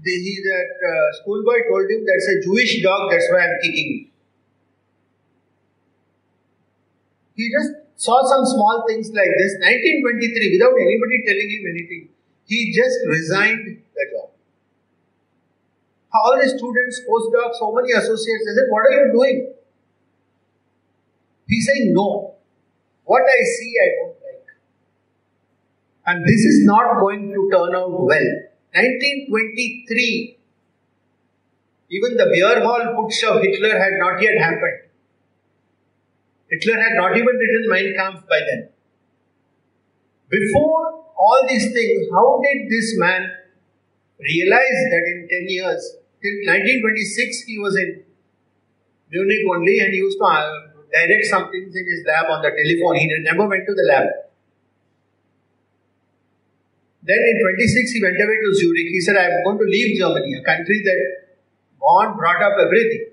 The, he, that uh, schoolboy told him, That's a Jewish dog, that's why I'm kicking. He just saw some small things like this. 1923, without anybody telling him anything, he just resigned the job. All the students, postdocs, so many associates, they said, What are you doing? He's saying, No. What I see, I don't and this is not going to turn out well. 1923, even the beer hall putsch of Hitler had not yet happened. Hitler had not even written Mein Kampf by then. Before all these things, how did this man realize that in 10 years, till 1926, he was in Munich only and he used to uh, direct some things in his lab on the telephone. He never went to the lab. Then in 26, he went away to Zurich. He said, I am going to leave Germany, a country that born, brought up everything.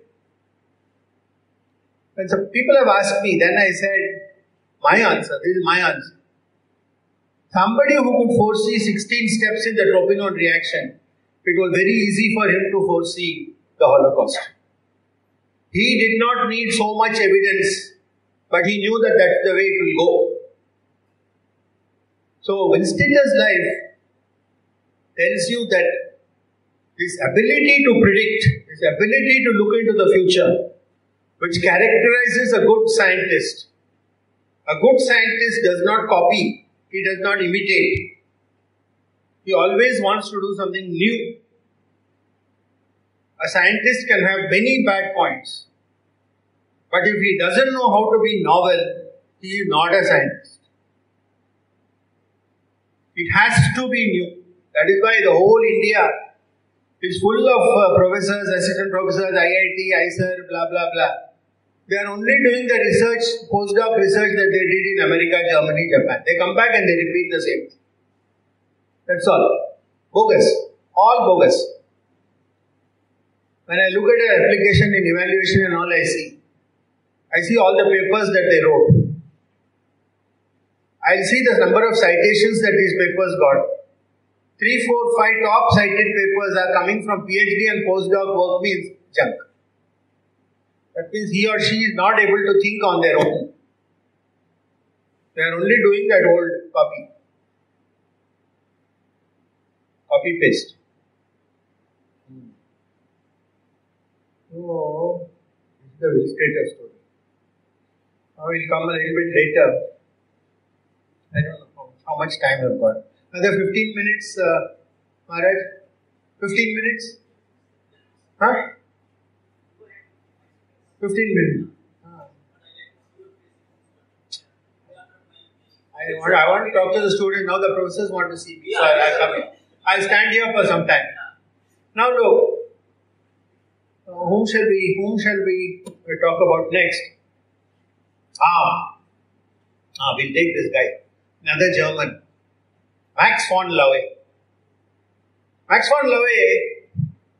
When some people have asked me, then I said, my answer, this is my answer. Somebody who could foresee 16 steps in the Tropinone reaction, it was very easy for him to foresee the Holocaust. He did not need so much evidence, but he knew that that's the way it will go. So Willstätter's life tells you that this ability to predict, this ability to look into the future, which characterizes a good scientist. A good scientist does not copy, he does not imitate. He always wants to do something new. A scientist can have many bad points, but if he doesn't know how to be novel, he is not a scientist. It has to be new. That is why the whole India is full of uh, professors, assistant professors, IIT, IISER, blah, blah, blah. They are only doing the research, postdoc research that they did in America, Germany, Japan. They come back and they repeat the same thing. That's all. Bogus. All bogus. When I look at an application in evaluation and all I see, I see all the papers that they wrote. I'll see the number of citations that these papers got. Three, four, five top cited papers are coming from PhD and postdoc work means junk. That means he or she is not able to think on their own. They are only doing that old copy. Copy paste. Hmm. So, this is the Willstätter story. Now we'll come a little bit later I don't know how much time I've got. Another 15 minutes, uh, Maharaj? 15 minutes? Huh? 15 minutes. I want, I want to talk to the students. Now the professors want to see me. So I'll come. I'll stand here for some time. Now look. Uh, whom shall we whom shall we talk about next? Ah. Ah, we'll take this guy another German. Max von Laue. Max von Laue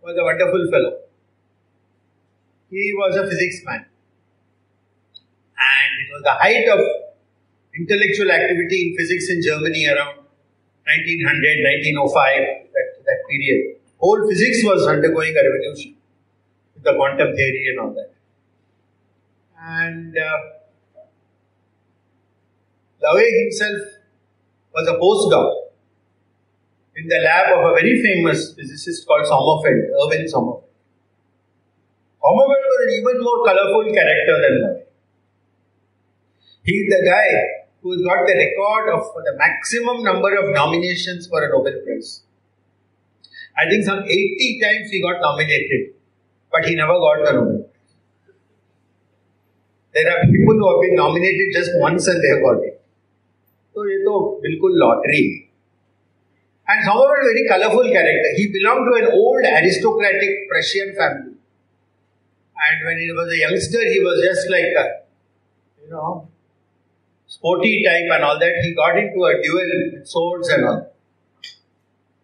was a wonderful fellow. He was a physics man. And it was the height of intellectual activity in physics in Germany around 1900, 1905, that, that period. Whole physics was undergoing a revolution with the quantum theory and all that. And uh, Laue himself was a postdoc in the lab of a very famous physicist called Sommerfeld, Erwin Sommerfeld. Sommerfeld was an even more colorful character than Laue. He's the guy who's got the record of the maximum number of nominations for a Nobel Prize. I think some 80 times he got nominated, but he never got the Nobel. Prize. There are people who have been nominated just once and they have got it. So ये तो बिल्कुल lottery and however a very colorful character. He belonged to an old aristocratic Prussian family. And when he was a youngster, he was just like a, you know, sporty type and all that. He got into a duel with swords and all.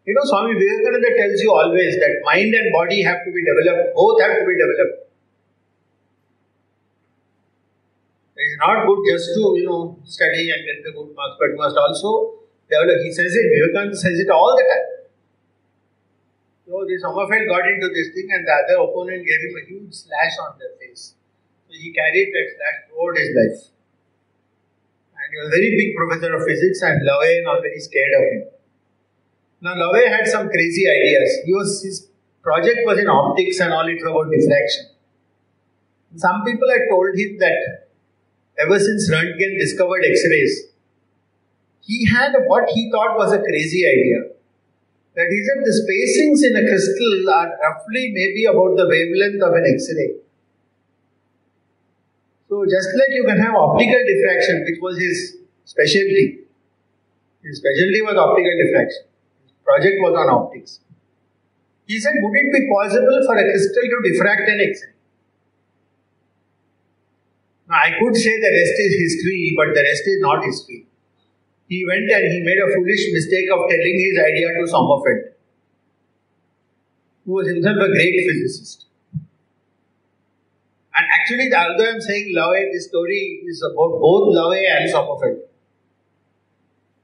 You know, Swami Vivekananda tells you always that mind and body have to be developed, both have to be developed. Not good just to, you know, study and get the good marks, but must also develop. He says it, Vivekananda says it all the time. So the Sommerfeld got into this thing and the other opponent gave him a huge slash on the face. So he carried that slash throughout his life. And he was a very big professor of physics and and all very scared of him. Now Laue had some crazy ideas. He was his project was in optics and all it was about diffraction. Some people had told him that ever since Röntgen discovered X-rays, he had what he thought was a crazy idea. That he said the spacings in a crystal are roughly maybe about the wavelength of an X-ray. So just like you can have optical diffraction, which was his specialty. His specialty was optical diffraction. His project was on optics. He said, would it be possible for a crystal to diffract an X-ray? Now, I could say the rest is history, but the rest is not history. He went and he made a foolish mistake of telling his idea to Sommerfeld, who was himself a great physicist. And actually, although I'm saying Laue, this story is about both Laue and Sommerfeld.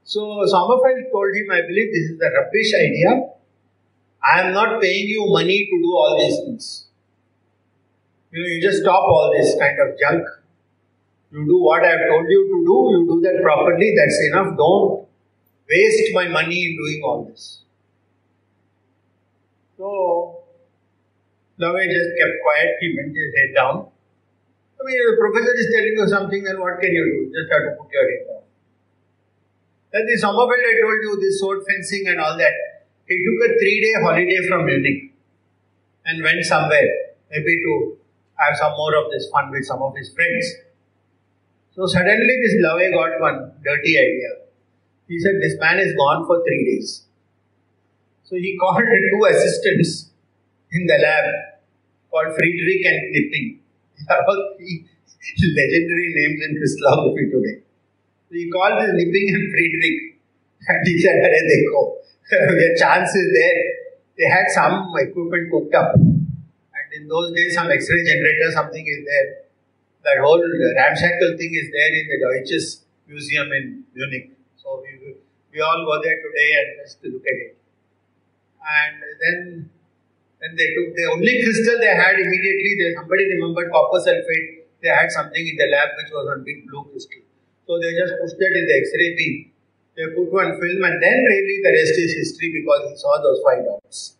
So Sommerfeld told him, I believe this is a rubbish idea. I am not paying you money to do all these things. You know, you just stop all this kind of junk. You do what I have told you to do, you do that properly, that's enough. Don't waste my money in doing all this. So, Laue just kept quiet, he bent his head down. I mean, the professor is telling you something, then what can you do? Just have to put your head down. Then the Sommerfeld I told you, this sword fencing and all that. He took a three day holiday from Munich and went somewhere, maybe to have some more of this fun with some of his friends. So suddenly this Laue got one dirty idea. He said, This man is gone for three days. So he called two assistants in the lab called Friedrich and Knipping. They are all three legendary names in crystallography today. So he called this Knipping and Friedrich and he said, Are they go? the chance is there. They had some equipment cooked up. And in those days, some X-ray generator, something is there. That whole ramshackle thing is there in the Deutsches Museum in Munich. So we, we all go there today and just look at it. And then then they took the only crystal they had immediately, they, somebody remembered copper sulfate, they had something in the lab which was on big blue crystal. So they just pushed that in the X-ray beam. They put one film and then really the rest is history because he saw those five dots.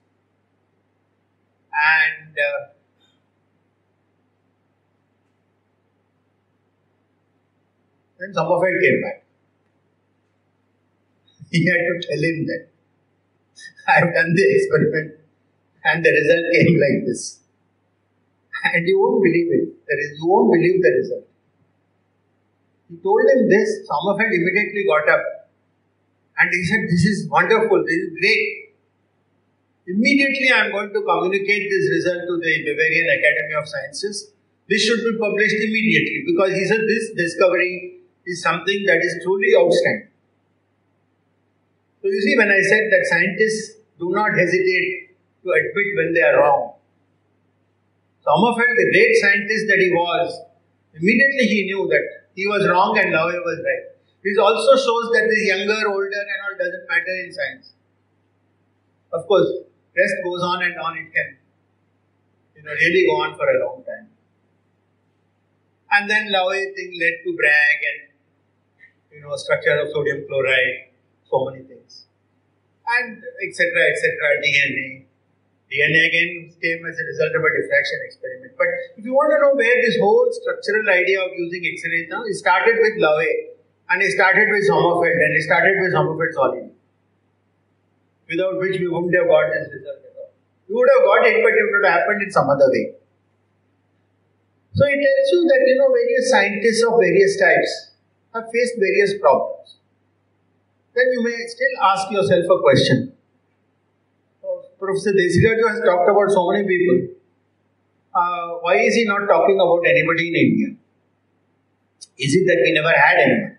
And uh, then Sommerfeld came back. He had to tell him that I have done the experiment and the result came like this. And you won't believe it. There is, you won't believe the result. He told him this. Sommerfeld immediately got up and he said, This is wonderful, this is great. Immediately I am going to communicate this result to the Bavarian Academy of Sciences. This should be published immediately because he said this discovery is something that is truly outstanding. So you see, when I said that scientists do not hesitate to admit when they are wrong. Sommerfeld, the great scientist that he was, immediately he knew that he was wrong and Laue was right. This also shows that this younger, older, and all doesn't matter in science. Of course, rest goes on and on. It can, you know, really go on for a long time. And then Laue thing led to Bragg and you know structure of sodium chloride, so many things, and etc. etc. DNA. DNA again came as a result of a diffraction experiment. But if you want to know where this whole structural idea of using X-rays now, it started with Laue and it started with Sommerfeld and it started with Sommerfeld solid. Without which we wouldn't have got this result at all. We would have got it, but it would have happened in some other way. So it tells you that you know various scientists of various types have faced various problems. Then you may still ask yourself a question Professor Desiraju has talked about so many people. Uh, why is he not talking about anybody in India? Is it that we never had anyone?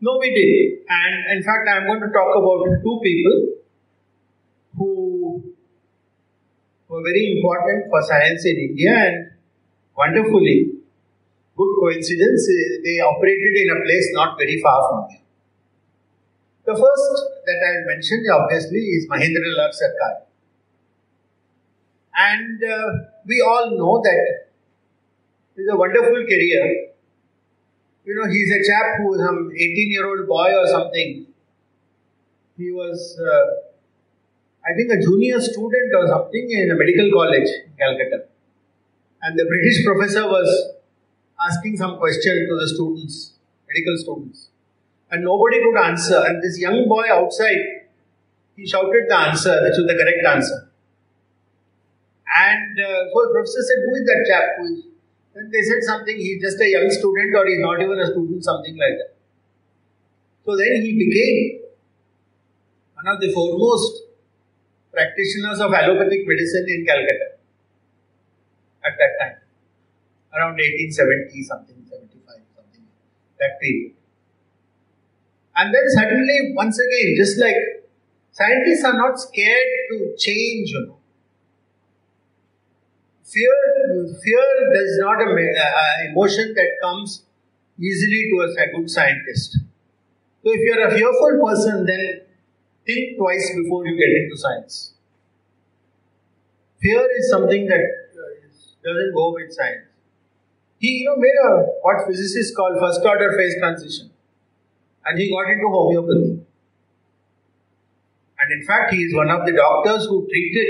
No, we did. And in fact, I'm going to talk about two people who were very important for science in India and wonderfully, good coincidence, they operated in a place not very far from here. The first that I will mention, obviously is Mahendra Lal Sarkar. And uh, we all know that he's a wonderful career. You know, he's a chap who was some 18 year old boy or something. He was, uh, I think, a junior student or something in a medical college in Calcutta. And the British professor was asking some question to the students, medical students and nobody could answer. And this young boy outside, he shouted the answer, which was the correct answer. And uh, so the professor said, Who is that chap? Who is? Then they said something, he's just a young student or he's not even a student, something like that. So then he became one of the foremost practitioners of allopathic medicine in Calcutta at that time, around 1870 something, 75 something, that period. And then suddenly, once again, just like scientists are not scared to change, you know. Fear, fear does not a uh, emotion that comes easily to a good scientist. So if you are a fearful person, then think twice before you get into science. Fear is something that uh, doesn't go with science. He you know made a what physicists call first order phase transition and he got into homeopathy. And in fact, he is one of the doctors who treated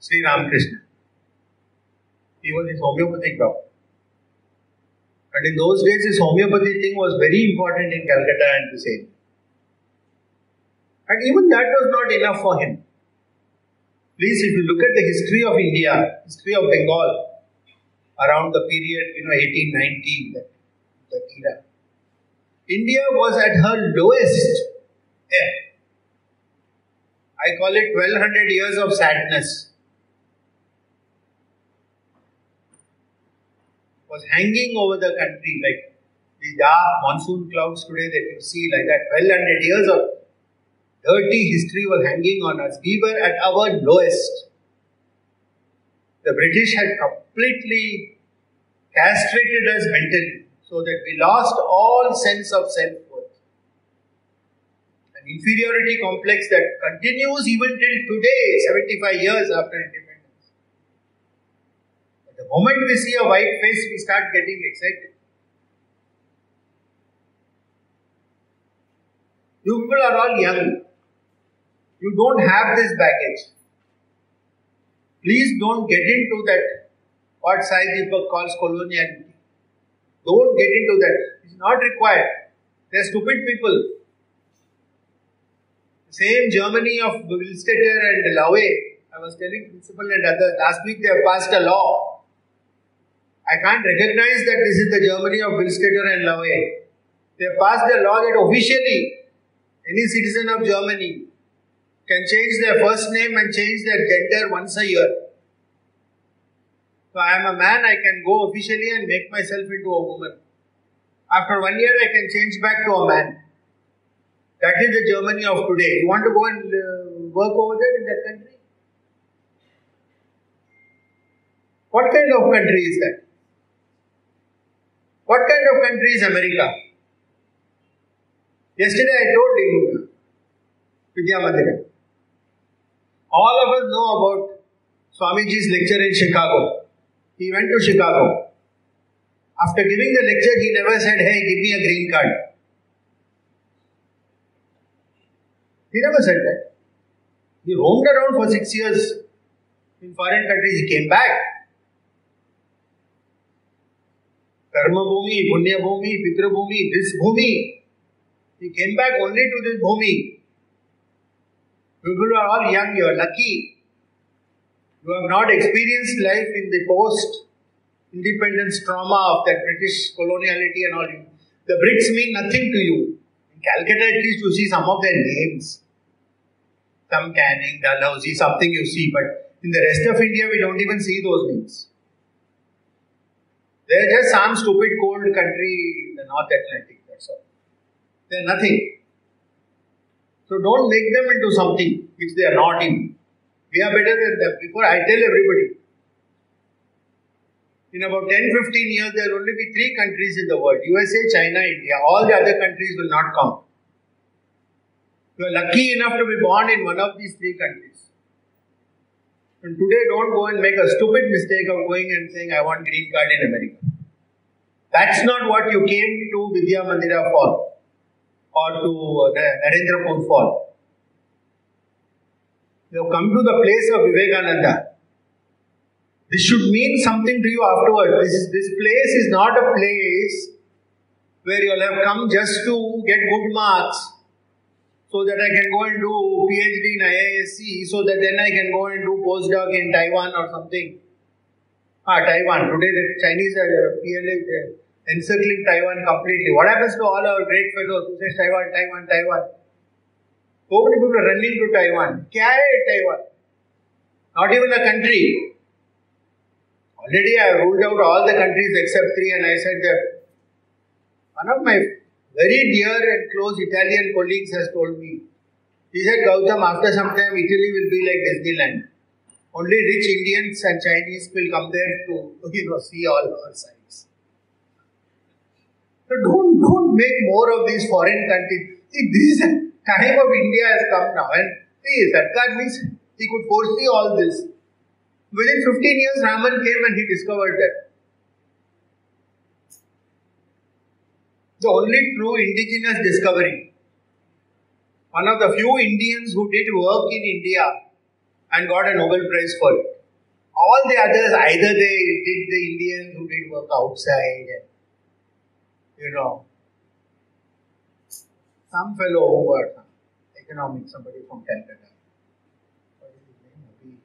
Sri Ramakrishna. He was his homeopathic doctor. And in those days, his homeopathy thing was very important in Calcutta and the same. And even that was not enough for him. Please, if you look at the history of India, history of Bengal, around the period, you know, 1890, that, that era, India was at her lowest ebb. I call it 1200 years of sadness. Was hanging over the country like the dark monsoon clouds today that you see, like that 1200 years of dirty history was hanging on us. We were at our lowest. The British had completely castrated us mentally so that we lost all sense of self-worth. An inferiority complex that continues even till today, 75 years after independence. At the moment we see a white face, we start getting excited. You people are all young. You don't have this baggage. Please don't get into that what Sai Deepak calls coloniality. Don't get into that. It's not required. They're stupid people. Same Germany of Willstätter and Laue. I was telling principal and others last week they have passed a law. I can't recognize that this is the Germany of Willstätter and Laue. They have passed a law that officially any citizen of Germany can change their first name and change their gender once a year. So I am a man, I can go officially and make myself into a woman. After one year, I can change back to a man. That is the Germany of today. You want to go and uh, work over there in that country? What kind of country is that? What kind of country is America? Yesterday I told him, Vidya Mandira. All of us know about Swamiji's lecture in Chicago. He went to Chicago. After giving the lecture, he never said, Hey, give me a green card. He never said that. He roamed around for six years in foreign countries. He came back. Karma Bhumi, Punya Bhumi, Pitra Bhumi, this Bhumi. He came back only to this Bhumi. People are all young, you are lucky. You have not experienced life in the post independence trauma of that British coloniality and all. The bricks mean nothing to you. In Calcutta, at least you see some of their names. Some Canning, Dalhousie, something you see, but in the rest of India, we don't even see those names. They're just some stupid cold country in the North Atlantic, that's all. They're nothing. So don't make them into something which they are not in. We are better than them. Before I tell everybody, in about 10 15 years, there will only be three countries in the world USA, China, India. All the other countries will not come. You are lucky enough to be born in one of these three countries. And today, don't go and make a stupid mistake of going and saying, I want green card in America. That's not what you came to Vidya Mandira for or to Narendrapur for. You have come to the place of Vivekananda. This should mean something to you afterward. This, this place is not a place where you'll have come just to get good marks so that I can go and do PhD in IISc, so that then I can go and do postdoc in Taiwan or something. Ah, Taiwan. Today the Chinese are uh, PLA, uh, encircling Taiwan completely. What happens to all our great fellows who say Taiwan, Taiwan, Taiwan? So many people are running to Taiwan. Kya hai Taiwan? Not even a country. Already I ruled out all the countries except three and I said that one of my very dear and close Italian colleagues has told me, he said, Gautam, after some time Italy will be like Disneyland. Only rich Indians and Chinese will come there to, you know, see all our sights. So don't, don't make more of these foreign countries. See, this time of India has come now and see, Sarkar means he could foresee all this. Within 15 years, Raman came and he discovered that. the only true indigenous discovery. One of the few Indians who did work in India and got a Nobel Prize for it. All the others, either they did the Indians who did work outside, you know, some fellow got economics, somebody from Calcutta. What is his name?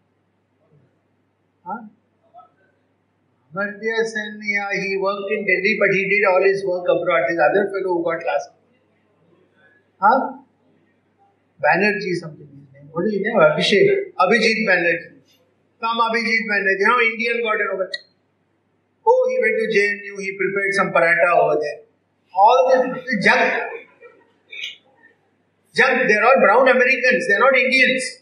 Huh? Amartya Sen, yeah, he worked in Delhi, but he did all his work abroad. This other fellow who got last. Huh? Banerjee, something his name. What is his name? Abhishek. Abhijit Banerjee. Some Abhijit Banerjee. You know, Indian got it over. Oh, he went to JNU, he prepared some paratha over there. all the junk. Junk, they're all brown Americans, they're not Indians.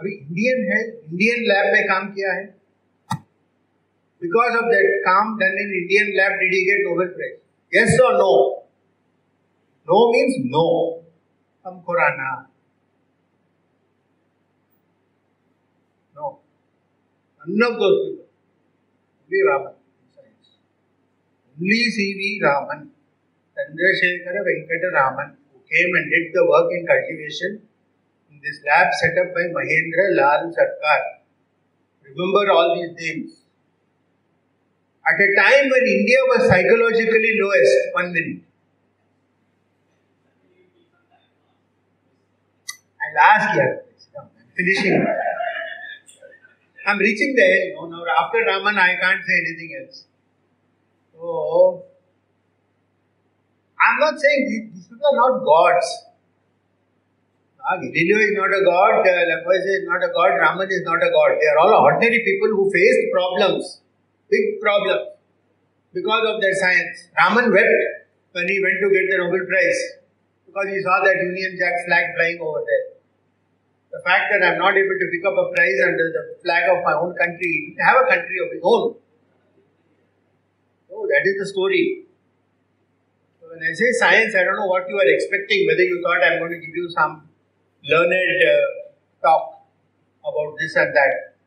अभी Indian है Indian lab में काम किया है because of that काम done in Indian lab did he get Nobel Prize? Yes or no? No means no. हम Khurana No. None of those people. Only Raman only C.V. Raman Chandrasekhara Venkata Raman who came and did the work in cultivation in this lab set up by Mahendra Lal Sarkar. Remember all these names. At a time when India was psychologically lowest, one minute. I'll ask here. I'm finishing. I'm reaching the end. Now, after Raman, I can't say anything else. So, I'm not saying these, these people are not gods. Ah, Galileo is not a god, uh, Lavoisier is not a god, Raman is not a god. They are all ordinary people who faced problems, big problems. because of their science. Raman wept when he went to get the Nobel Prize because he saw that Union Jack flag flying over there. The fact that I'm not able to pick up a prize under the flag of my own country, have a country of his own. Oh, that is the story. So when I say science, I don't know what you are expecting, whether you thought I'm going to give you some learned uh, talk about this and that.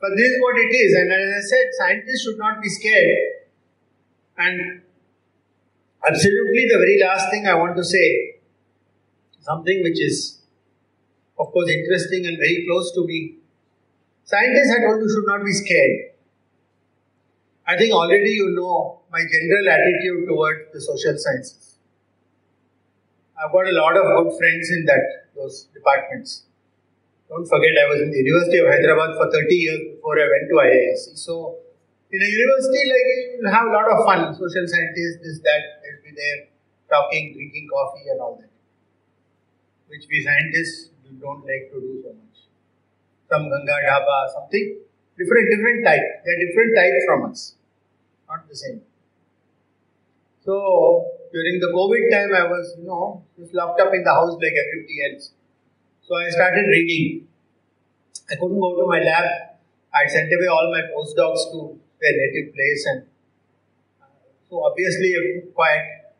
But this is what it is, and as I said, scientists should not be scared. And absolutely, the very last thing I want to say, something which is, of course, interesting and very close to me. Scientists, I told you, should not be scared. I think already you know my general attitude towards the social sciences. I've got a lot of good friends in that those departments. Don't forget, I was in the University of Hyderabad for 30 years before I went to IISc. So, in a university, like you'll have a lot of fun. Social scientists, this, that, they'll be there talking, drinking coffee, and all that. Which we scientists don't like to do so much. Some Ganga Dhaba, something different, different type. They're different type from us, not the same. So, during the COVID time, I was, you know, just locked up in the house like everybody else. So I started reading. I couldn't go to my lab. I sent away all my postdocs to their native place, and uh, so obviously I'm quiet.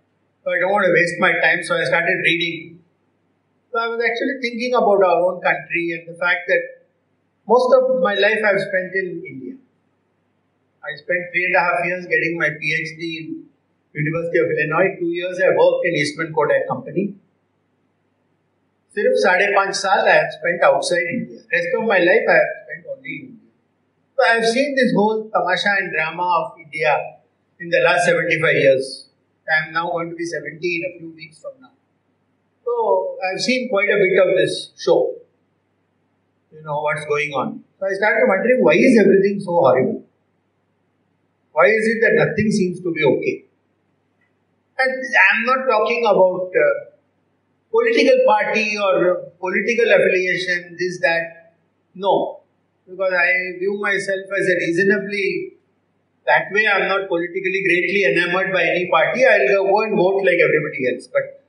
So I don't want to waste my time. So I started reading. So I was actually thinking about our own country and the fact that most of my life I've spent in India. I spent three and a half years getting my PhD in University of Illinois. Two years I worked in Eastman Kodak Company. सिर्फ साढ़े पांच साल I have spent outside India rest of my life I have spent only in India so i have seen this whole tamasha and drama of india in the last 75 years i am now going to be 70 in a few weeks from now so i have seen quite a bit of this show you know what's going on so i started wondering why is everything so horrible why is it that nothing seems to be okay and i'm not talking about uh, political party or political affiliation, this, that. No. Because I view myself as a reasonably, that way I'm not politically greatly enamored by any party. I'll go and vote like everybody else. But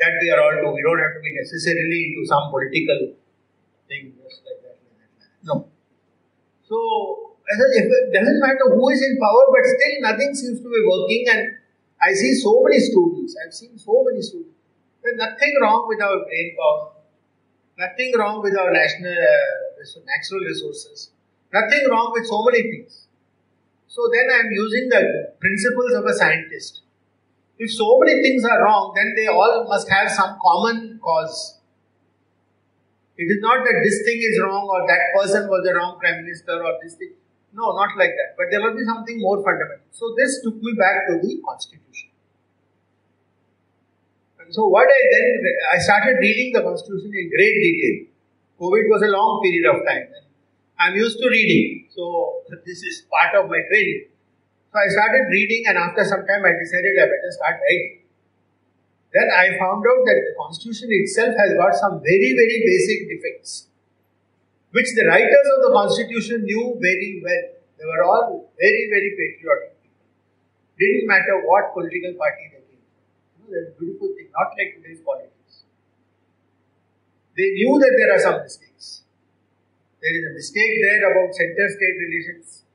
that we are all do. We don't have to be necessarily into some political thing, just like that. No. So, it doesn't matter who is in power, but still nothing seems to be working. And I see so many students, I've seen so many students there's nothing wrong with our brain power, nothing wrong with our national uh, natural resources, nothing wrong with so many things. So then I am using the principles of a scientist. If so many things are wrong, then they all must have some common cause. It is not that this thing is wrong or that person was the wrong prime minister or this thing. No, not like that. But there must be something more fundamental. So this took me back to the constitution. And So what I then, I started reading the constitution in great detail. COVID was a long period of time. I'm used to reading. So this is part of my training. So I started reading and after some time I decided I better start writing. Then I found out that the constitution itself has got some very, very basic defects, which the writers of the constitution knew very well. They were all very, very patriotic people. Didn't matter what political party they that's a beautiful thing, not like today's politics. They knew that there are some mistakes. There is a mistake there about center state relations.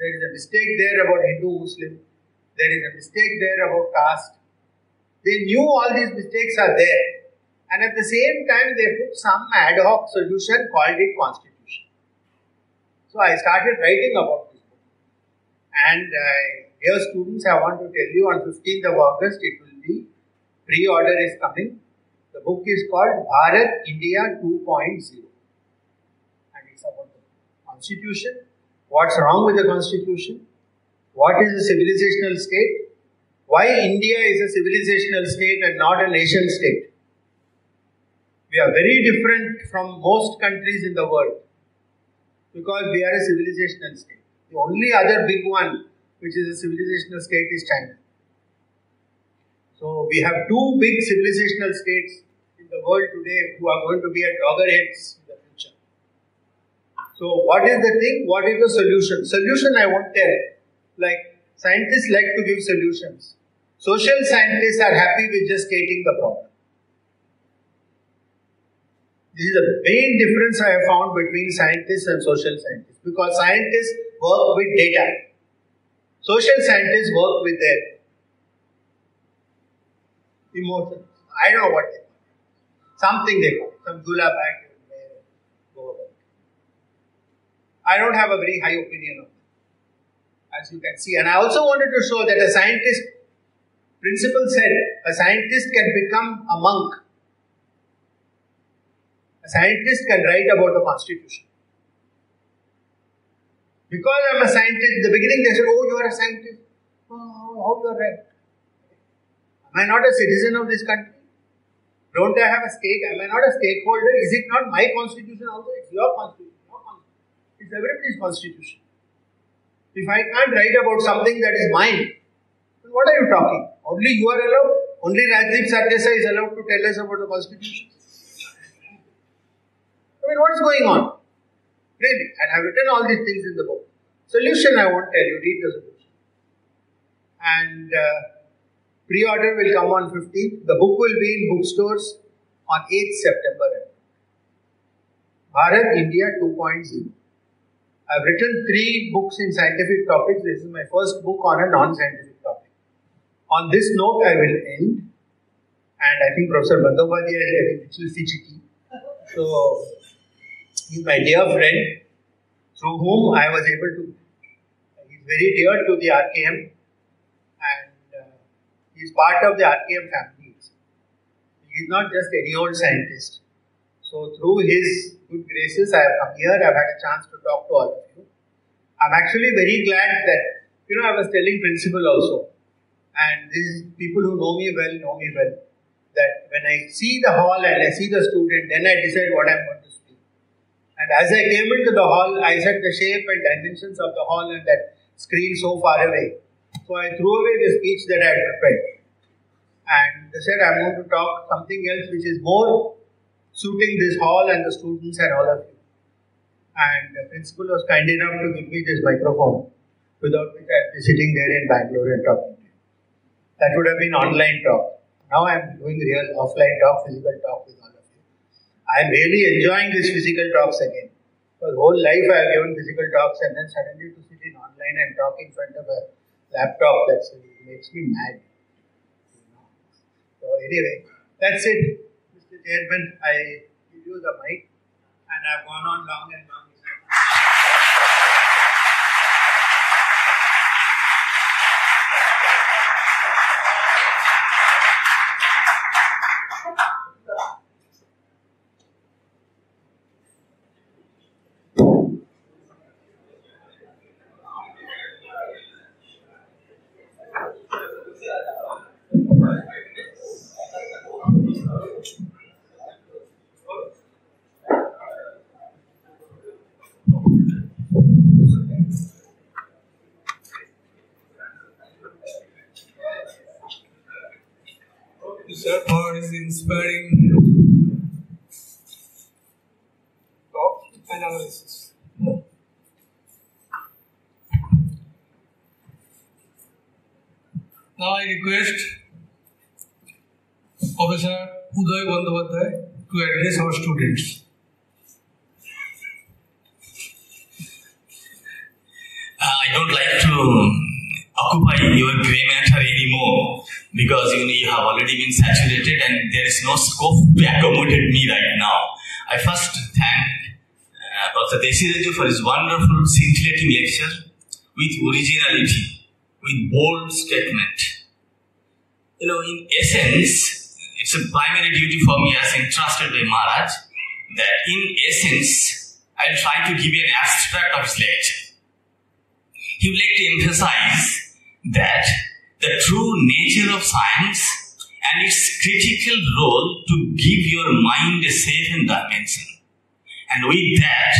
There is a mistake there about Hindu Muslim. There is a mistake there about caste. They knew all these mistakes are there. And at the same time, they put some ad hoc solution called it constitution. So I started writing about this book. And uh, dear students, I want to tell you on 15th of August, it will be pre-order is coming. The book is called Bharat India 2.0 and it's about the constitution, what's wrong with the constitution, what is a civilizational state, why India is a civilizational state and not a nation state. We are very different from most countries in the world because we are a civilizational state. The only other big one which is a civilizational state is China. So we have two big civilizational states in the world today who are going to be at loggerheads. So what is the thing? What is the solution? Solution I won't tell. Like Scientists like to give solutions. Social scientists are happy with just stating the problem. This is the main difference I have found between scientists and social scientists because scientists work with data. Social scientists work with their emotions. I don't know what they call. Something they call. Some gula bag. I don't have a very high opinion of them, as you can see. And I also wanted to show that a scientist, principle said, a scientist can become a monk. A scientist can write about the constitution. Because I'm a scientist, in the beginning they said, Oh, you are a scientist. Oh, how you are. Am I not a citizen of this country? Don't I have a stake? Am I not a stakeholder? Is it not my constitution also? It's your constitution. Everybody's constitution. If I can't write about something that is mine, then what are you talking? Only you are allowed? Only Rajdeep Sardesai is allowed to tell us about the constitution? I mean, what's going on? Really? And I've written all these things in the book. Solution I won't tell you, read the solution. And uh, pre-order will come on 15th. The book will be in bookstores on 8th September. Bharat India 2.0. I've written three books in scientific topics. This is my first book on a non-scientific topic. On this note, I will end. And I think Professor Bandyopadhyay is getting a little fidgety. So, He's my dear friend through whom I was able to. He's very dear to the RKM and uh, he's part of the RKM family. He's not just any old scientist. So, through his good graces, I have come here. I've had a chance to talk to all of you. I'm actually very glad that, you know, I was telling principal also, and these people who know me well know me well, that when I see the hall and I see the student, then I decide what I'm going to speak. and as I came into the hall, I said the shape and dimensions of the hall and that screen so far away. So I threw away the speech that I had prepared. And they said, I'm going to talk something else which is more suiting this hall and the students and all of you. And the principal was kind enough to give me this microphone, without which I'd be sitting there in Bangalore and talking. That would have been online talk. Now I'm doing real offline talk, physical talk with all of you. I'm really enjoying these physical talks again. Because whole life I have given physical talks and then suddenly to sit in online and talk in front of a laptop, that makes me mad. So anyway, that's it. Chairman, I give you the mic and I've gone on long and long. Sir, for his inspiring talk and analysis. Now I request Professor Uday Bandyopadhyay to address our students. Uh, I don't like to occupy your gray matter anymore because you know you have already been saturated and there is no scope to accommodate me right now. I first thank uh, Dr. Desiraju for his wonderful scintillating lecture with originality, with bold statement. You know, in essence, it's a primary duty for me as entrusted by Maharaj that in essence, I'll try to give you an abstract of his lecture. He would like to emphasize that the true nature of science and its critical role to give your mind a safe dimension. And with that,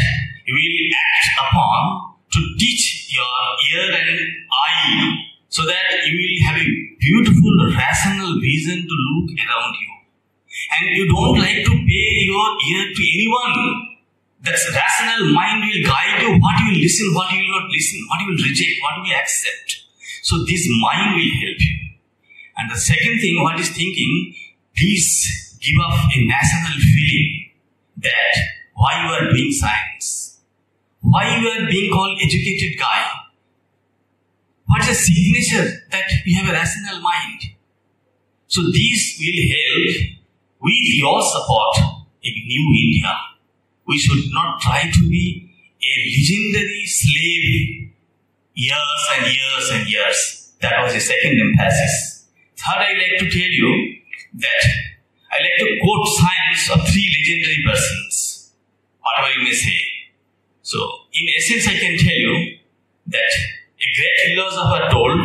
you will act upon to teach your ear and eye so that you will have a beautiful rational reason to look around you. And you don't like to pay your ear to anyone that rational mind will guide you what you will listen, what you will not listen, what you will reject, what you will accept. So this mind will help you. And the second thing, what is thinking, please give up a national feeling that why you are doing science, why you are being called educated guy, what is a signature that we have a rational mind. So these will help with your support in new India. We should not try to be a legendary slave years and years and years. That was the second emphasis. Third, I like to tell you that I like to quote signs of three legendary persons, whatever you may say. So, in essence, I can tell you that a great philosopher told,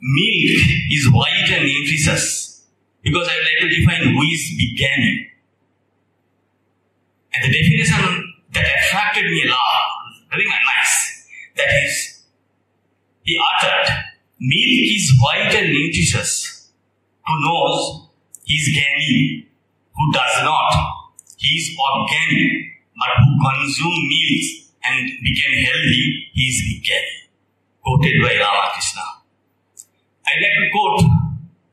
milk is white and nutritious because I would like to define who is beginning. And the definition that attracted me a lot, very nice, that is, he uttered, milk is white and nutritious. Who knows he is Gani. Who does not, he is organic. But who consume milk and became healthy, he is Gani. Quoted by Ramakrishna. I like to quote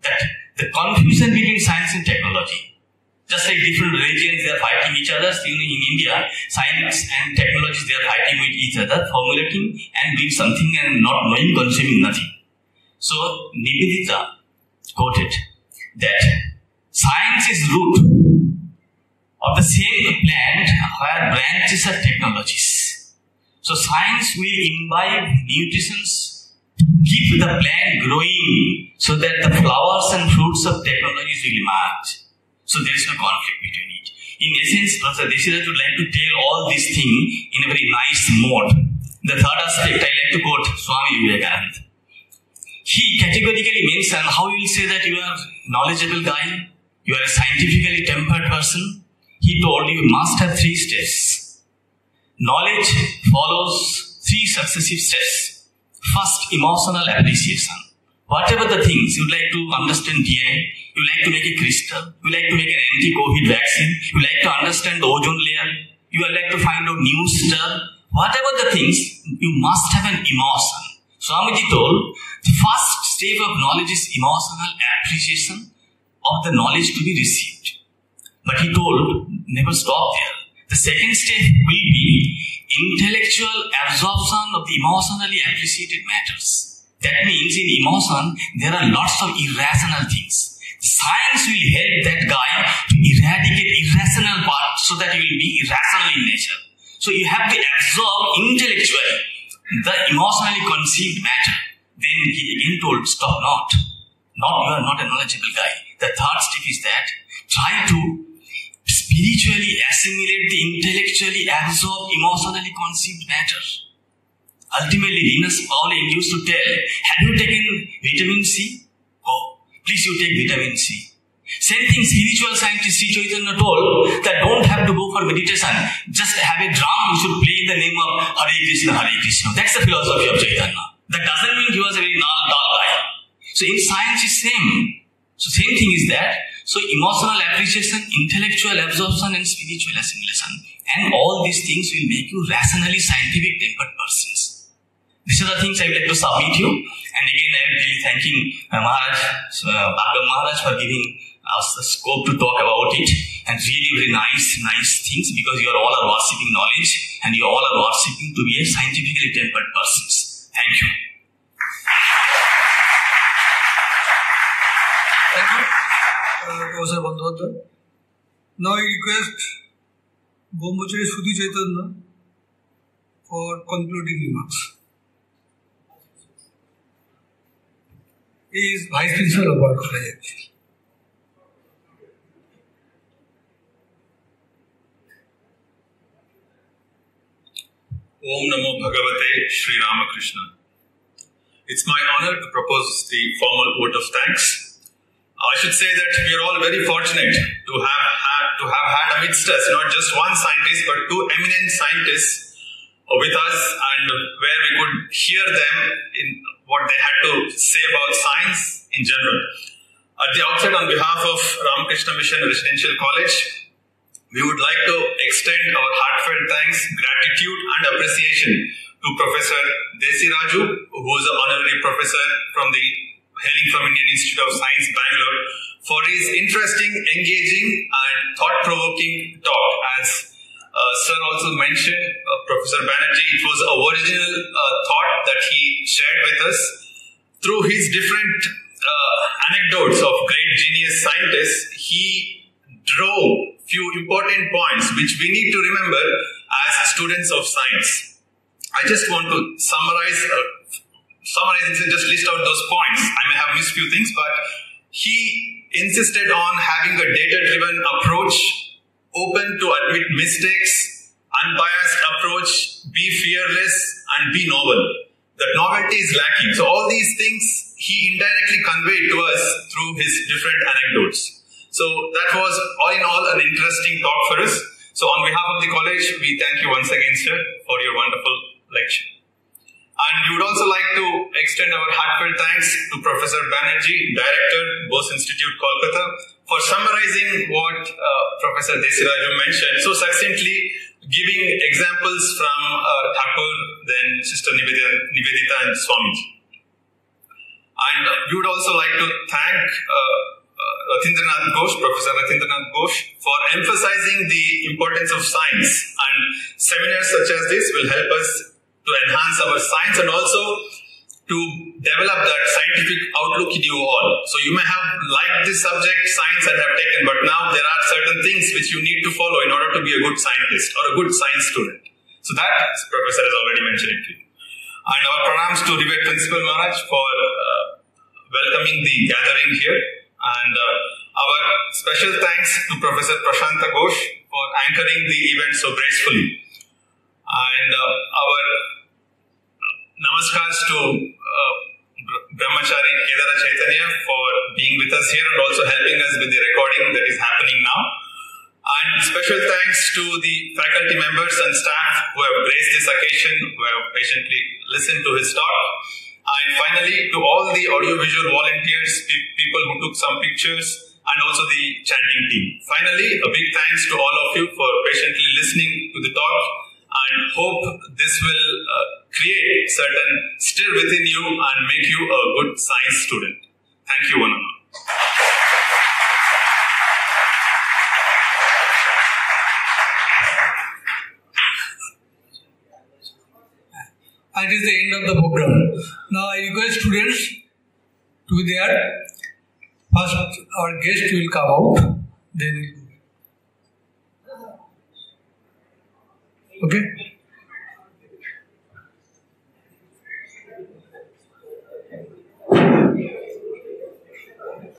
that the confusion between science and technology just like different religions, they are fighting each other. In, in India, science and technology, they are fighting with each other, formulating and doing something and not knowing, consuming nothing. So, Nivedita quoted that science is root of the same plant where branches are technologies. So, science will imbibe nutritions keep the plant growing so that the flowers and fruits of technologies will emerge. So there is no conflict between it. In essence, Professor Desiraj would like to tell all these things in a very nice mode. The third aspect I like to quote Swami Vivekananda. He categorically mentioned how you will say that you are knowledgeable guy, you are a scientifically tempered person. He told you must have three steps. Knowledge follows three successive steps. First, emotional appreciation. Whatever the things you would like to understand DNA, you like to make a crystal, you like to make an anti-COVID vaccine, you like to understand the ozone layer, you like to find out new star, whatever the things, you must have an emotion. Swamiji told, the first step of knowledge is emotional appreciation of the knowledge to be received. But he told, never stop there. The second step will be intellectual absorption of the emotionally appreciated matters. That means in emotion, there are lots of irrational things. Science will help that guy to eradicate irrational part so that he will be irrational in nature. So you have to absorb intellectually the emotionally conceived matter. Then he again told, stop not. Not you are not a knowledgeable guy. The third step is that try to spiritually assimilate the intellectually absorb emotionally conceived matter. Ultimately, Linus Pauling used to tell, have you taken vitamin C? Oh, please you take vitamin C. Same thing, spiritual scientist Sri Chaitanya told that don't have to go for meditation. Just have a drum, you should play in the name of Hare Krishna, Hare Krishna. That's the philosophy of Chaitanya. That doesn't mean he was a very tall guy. So in science it's same. So same thing is that. So emotional appreciation, intellectual absorption and spiritual assimilation. And all these things will make you rationally scientific tempered persons. These are the things I would like to submit to you. And again, I am really thanking uh, Maharaj, uh, Maharaj for giving us the scope to talk about it. And really very nice, nice things because you are all are worshipping knowledge and you all are worshipping to be a scientifically tempered persons. Thank you. Thank you, uh, Professor Bandhavata. Now I request Bombachari Sudhi Chaitanya for concluding remarks. He is Vice Principal of our college. Om Namo Bhagavate Sri Ramakrishna. It's my honor to propose the formal vote of. I should say that we are all very fortunate to have had, to have had amidst us not just one scientist but two eminent scientists with us and where we could hear them in what they had to say about science in general. At the outset, on behalf of Ramakrishna Mission Residential College, we would like to extend our heartfelt thanks, gratitude, and appreciation to Professor Desiraju, who is an honorary professor from the hailing from Indian Institute of Science, Bangalore, for his interesting, engaging, and thought-provoking talk. As uh, Sir also mentioned, uh, Professor Banerjee, it was a original uh, thought that he shared with us through his different uh, anecdotes of great genius scientists. He drove few important points which we need to remember as students of science. I just want to summarize, summarize and just list out those points. I may have missed few things, but he insisted on having a data-driven approach, open to admit mistakes, unbiased approach, be fearless, and be novel. The novelty is lacking. So all these things he indirectly conveyed to us through his different anecdotes. So that was all in all an interesting talk for us. So on behalf of the college, we thank you once again, sir, for your wonderful lecture. And we would also like to extend our heartfelt thanks to Professor Banerjee, Director, Bose Institute, Kolkata, for summarizing what uh, Professor Desiraju mentioned so succinctly, giving examples from uh, Thakur, then Sister Nivedita, Nivedita and Swamiji. And we would also like to thank uh, uh, Ratindranath Ghosh, Professor Ratindranath Ghosh, for emphasizing the importance of science. And seminars such as this will help us to enhance our science and also to develop that scientific outlook in you all. So you may have liked this subject, science, and have taken, but now there are certain things which you need to follow in order to be a good scientist or a good science student. So that professor has already mentioned it to you. And our pranams to Rivet Principal Maharaj for uh, welcoming the gathering here. And uh, our special thanks to Professor Prashanta Ghosh for anchoring the event so gracefully. And uh, our namaskars to uh, Brahmachari Kedara Chaitanya for being with us here and also helping us with the recording that is happening now. And special thanks to the faculty members and staff who have graced this occasion, who have patiently listened to his talk. And finally, to all the audiovisual volunteers, pe- people who took some pictures, and also the chanting team. Finally, a big thanks to all of you for patiently listening to the talk and hope this will uh, create certain stir within you and make you a good science student. Thank you, one and all. It is the end of the program. Now I request students to be there. First, our guest will come out. Then, okay.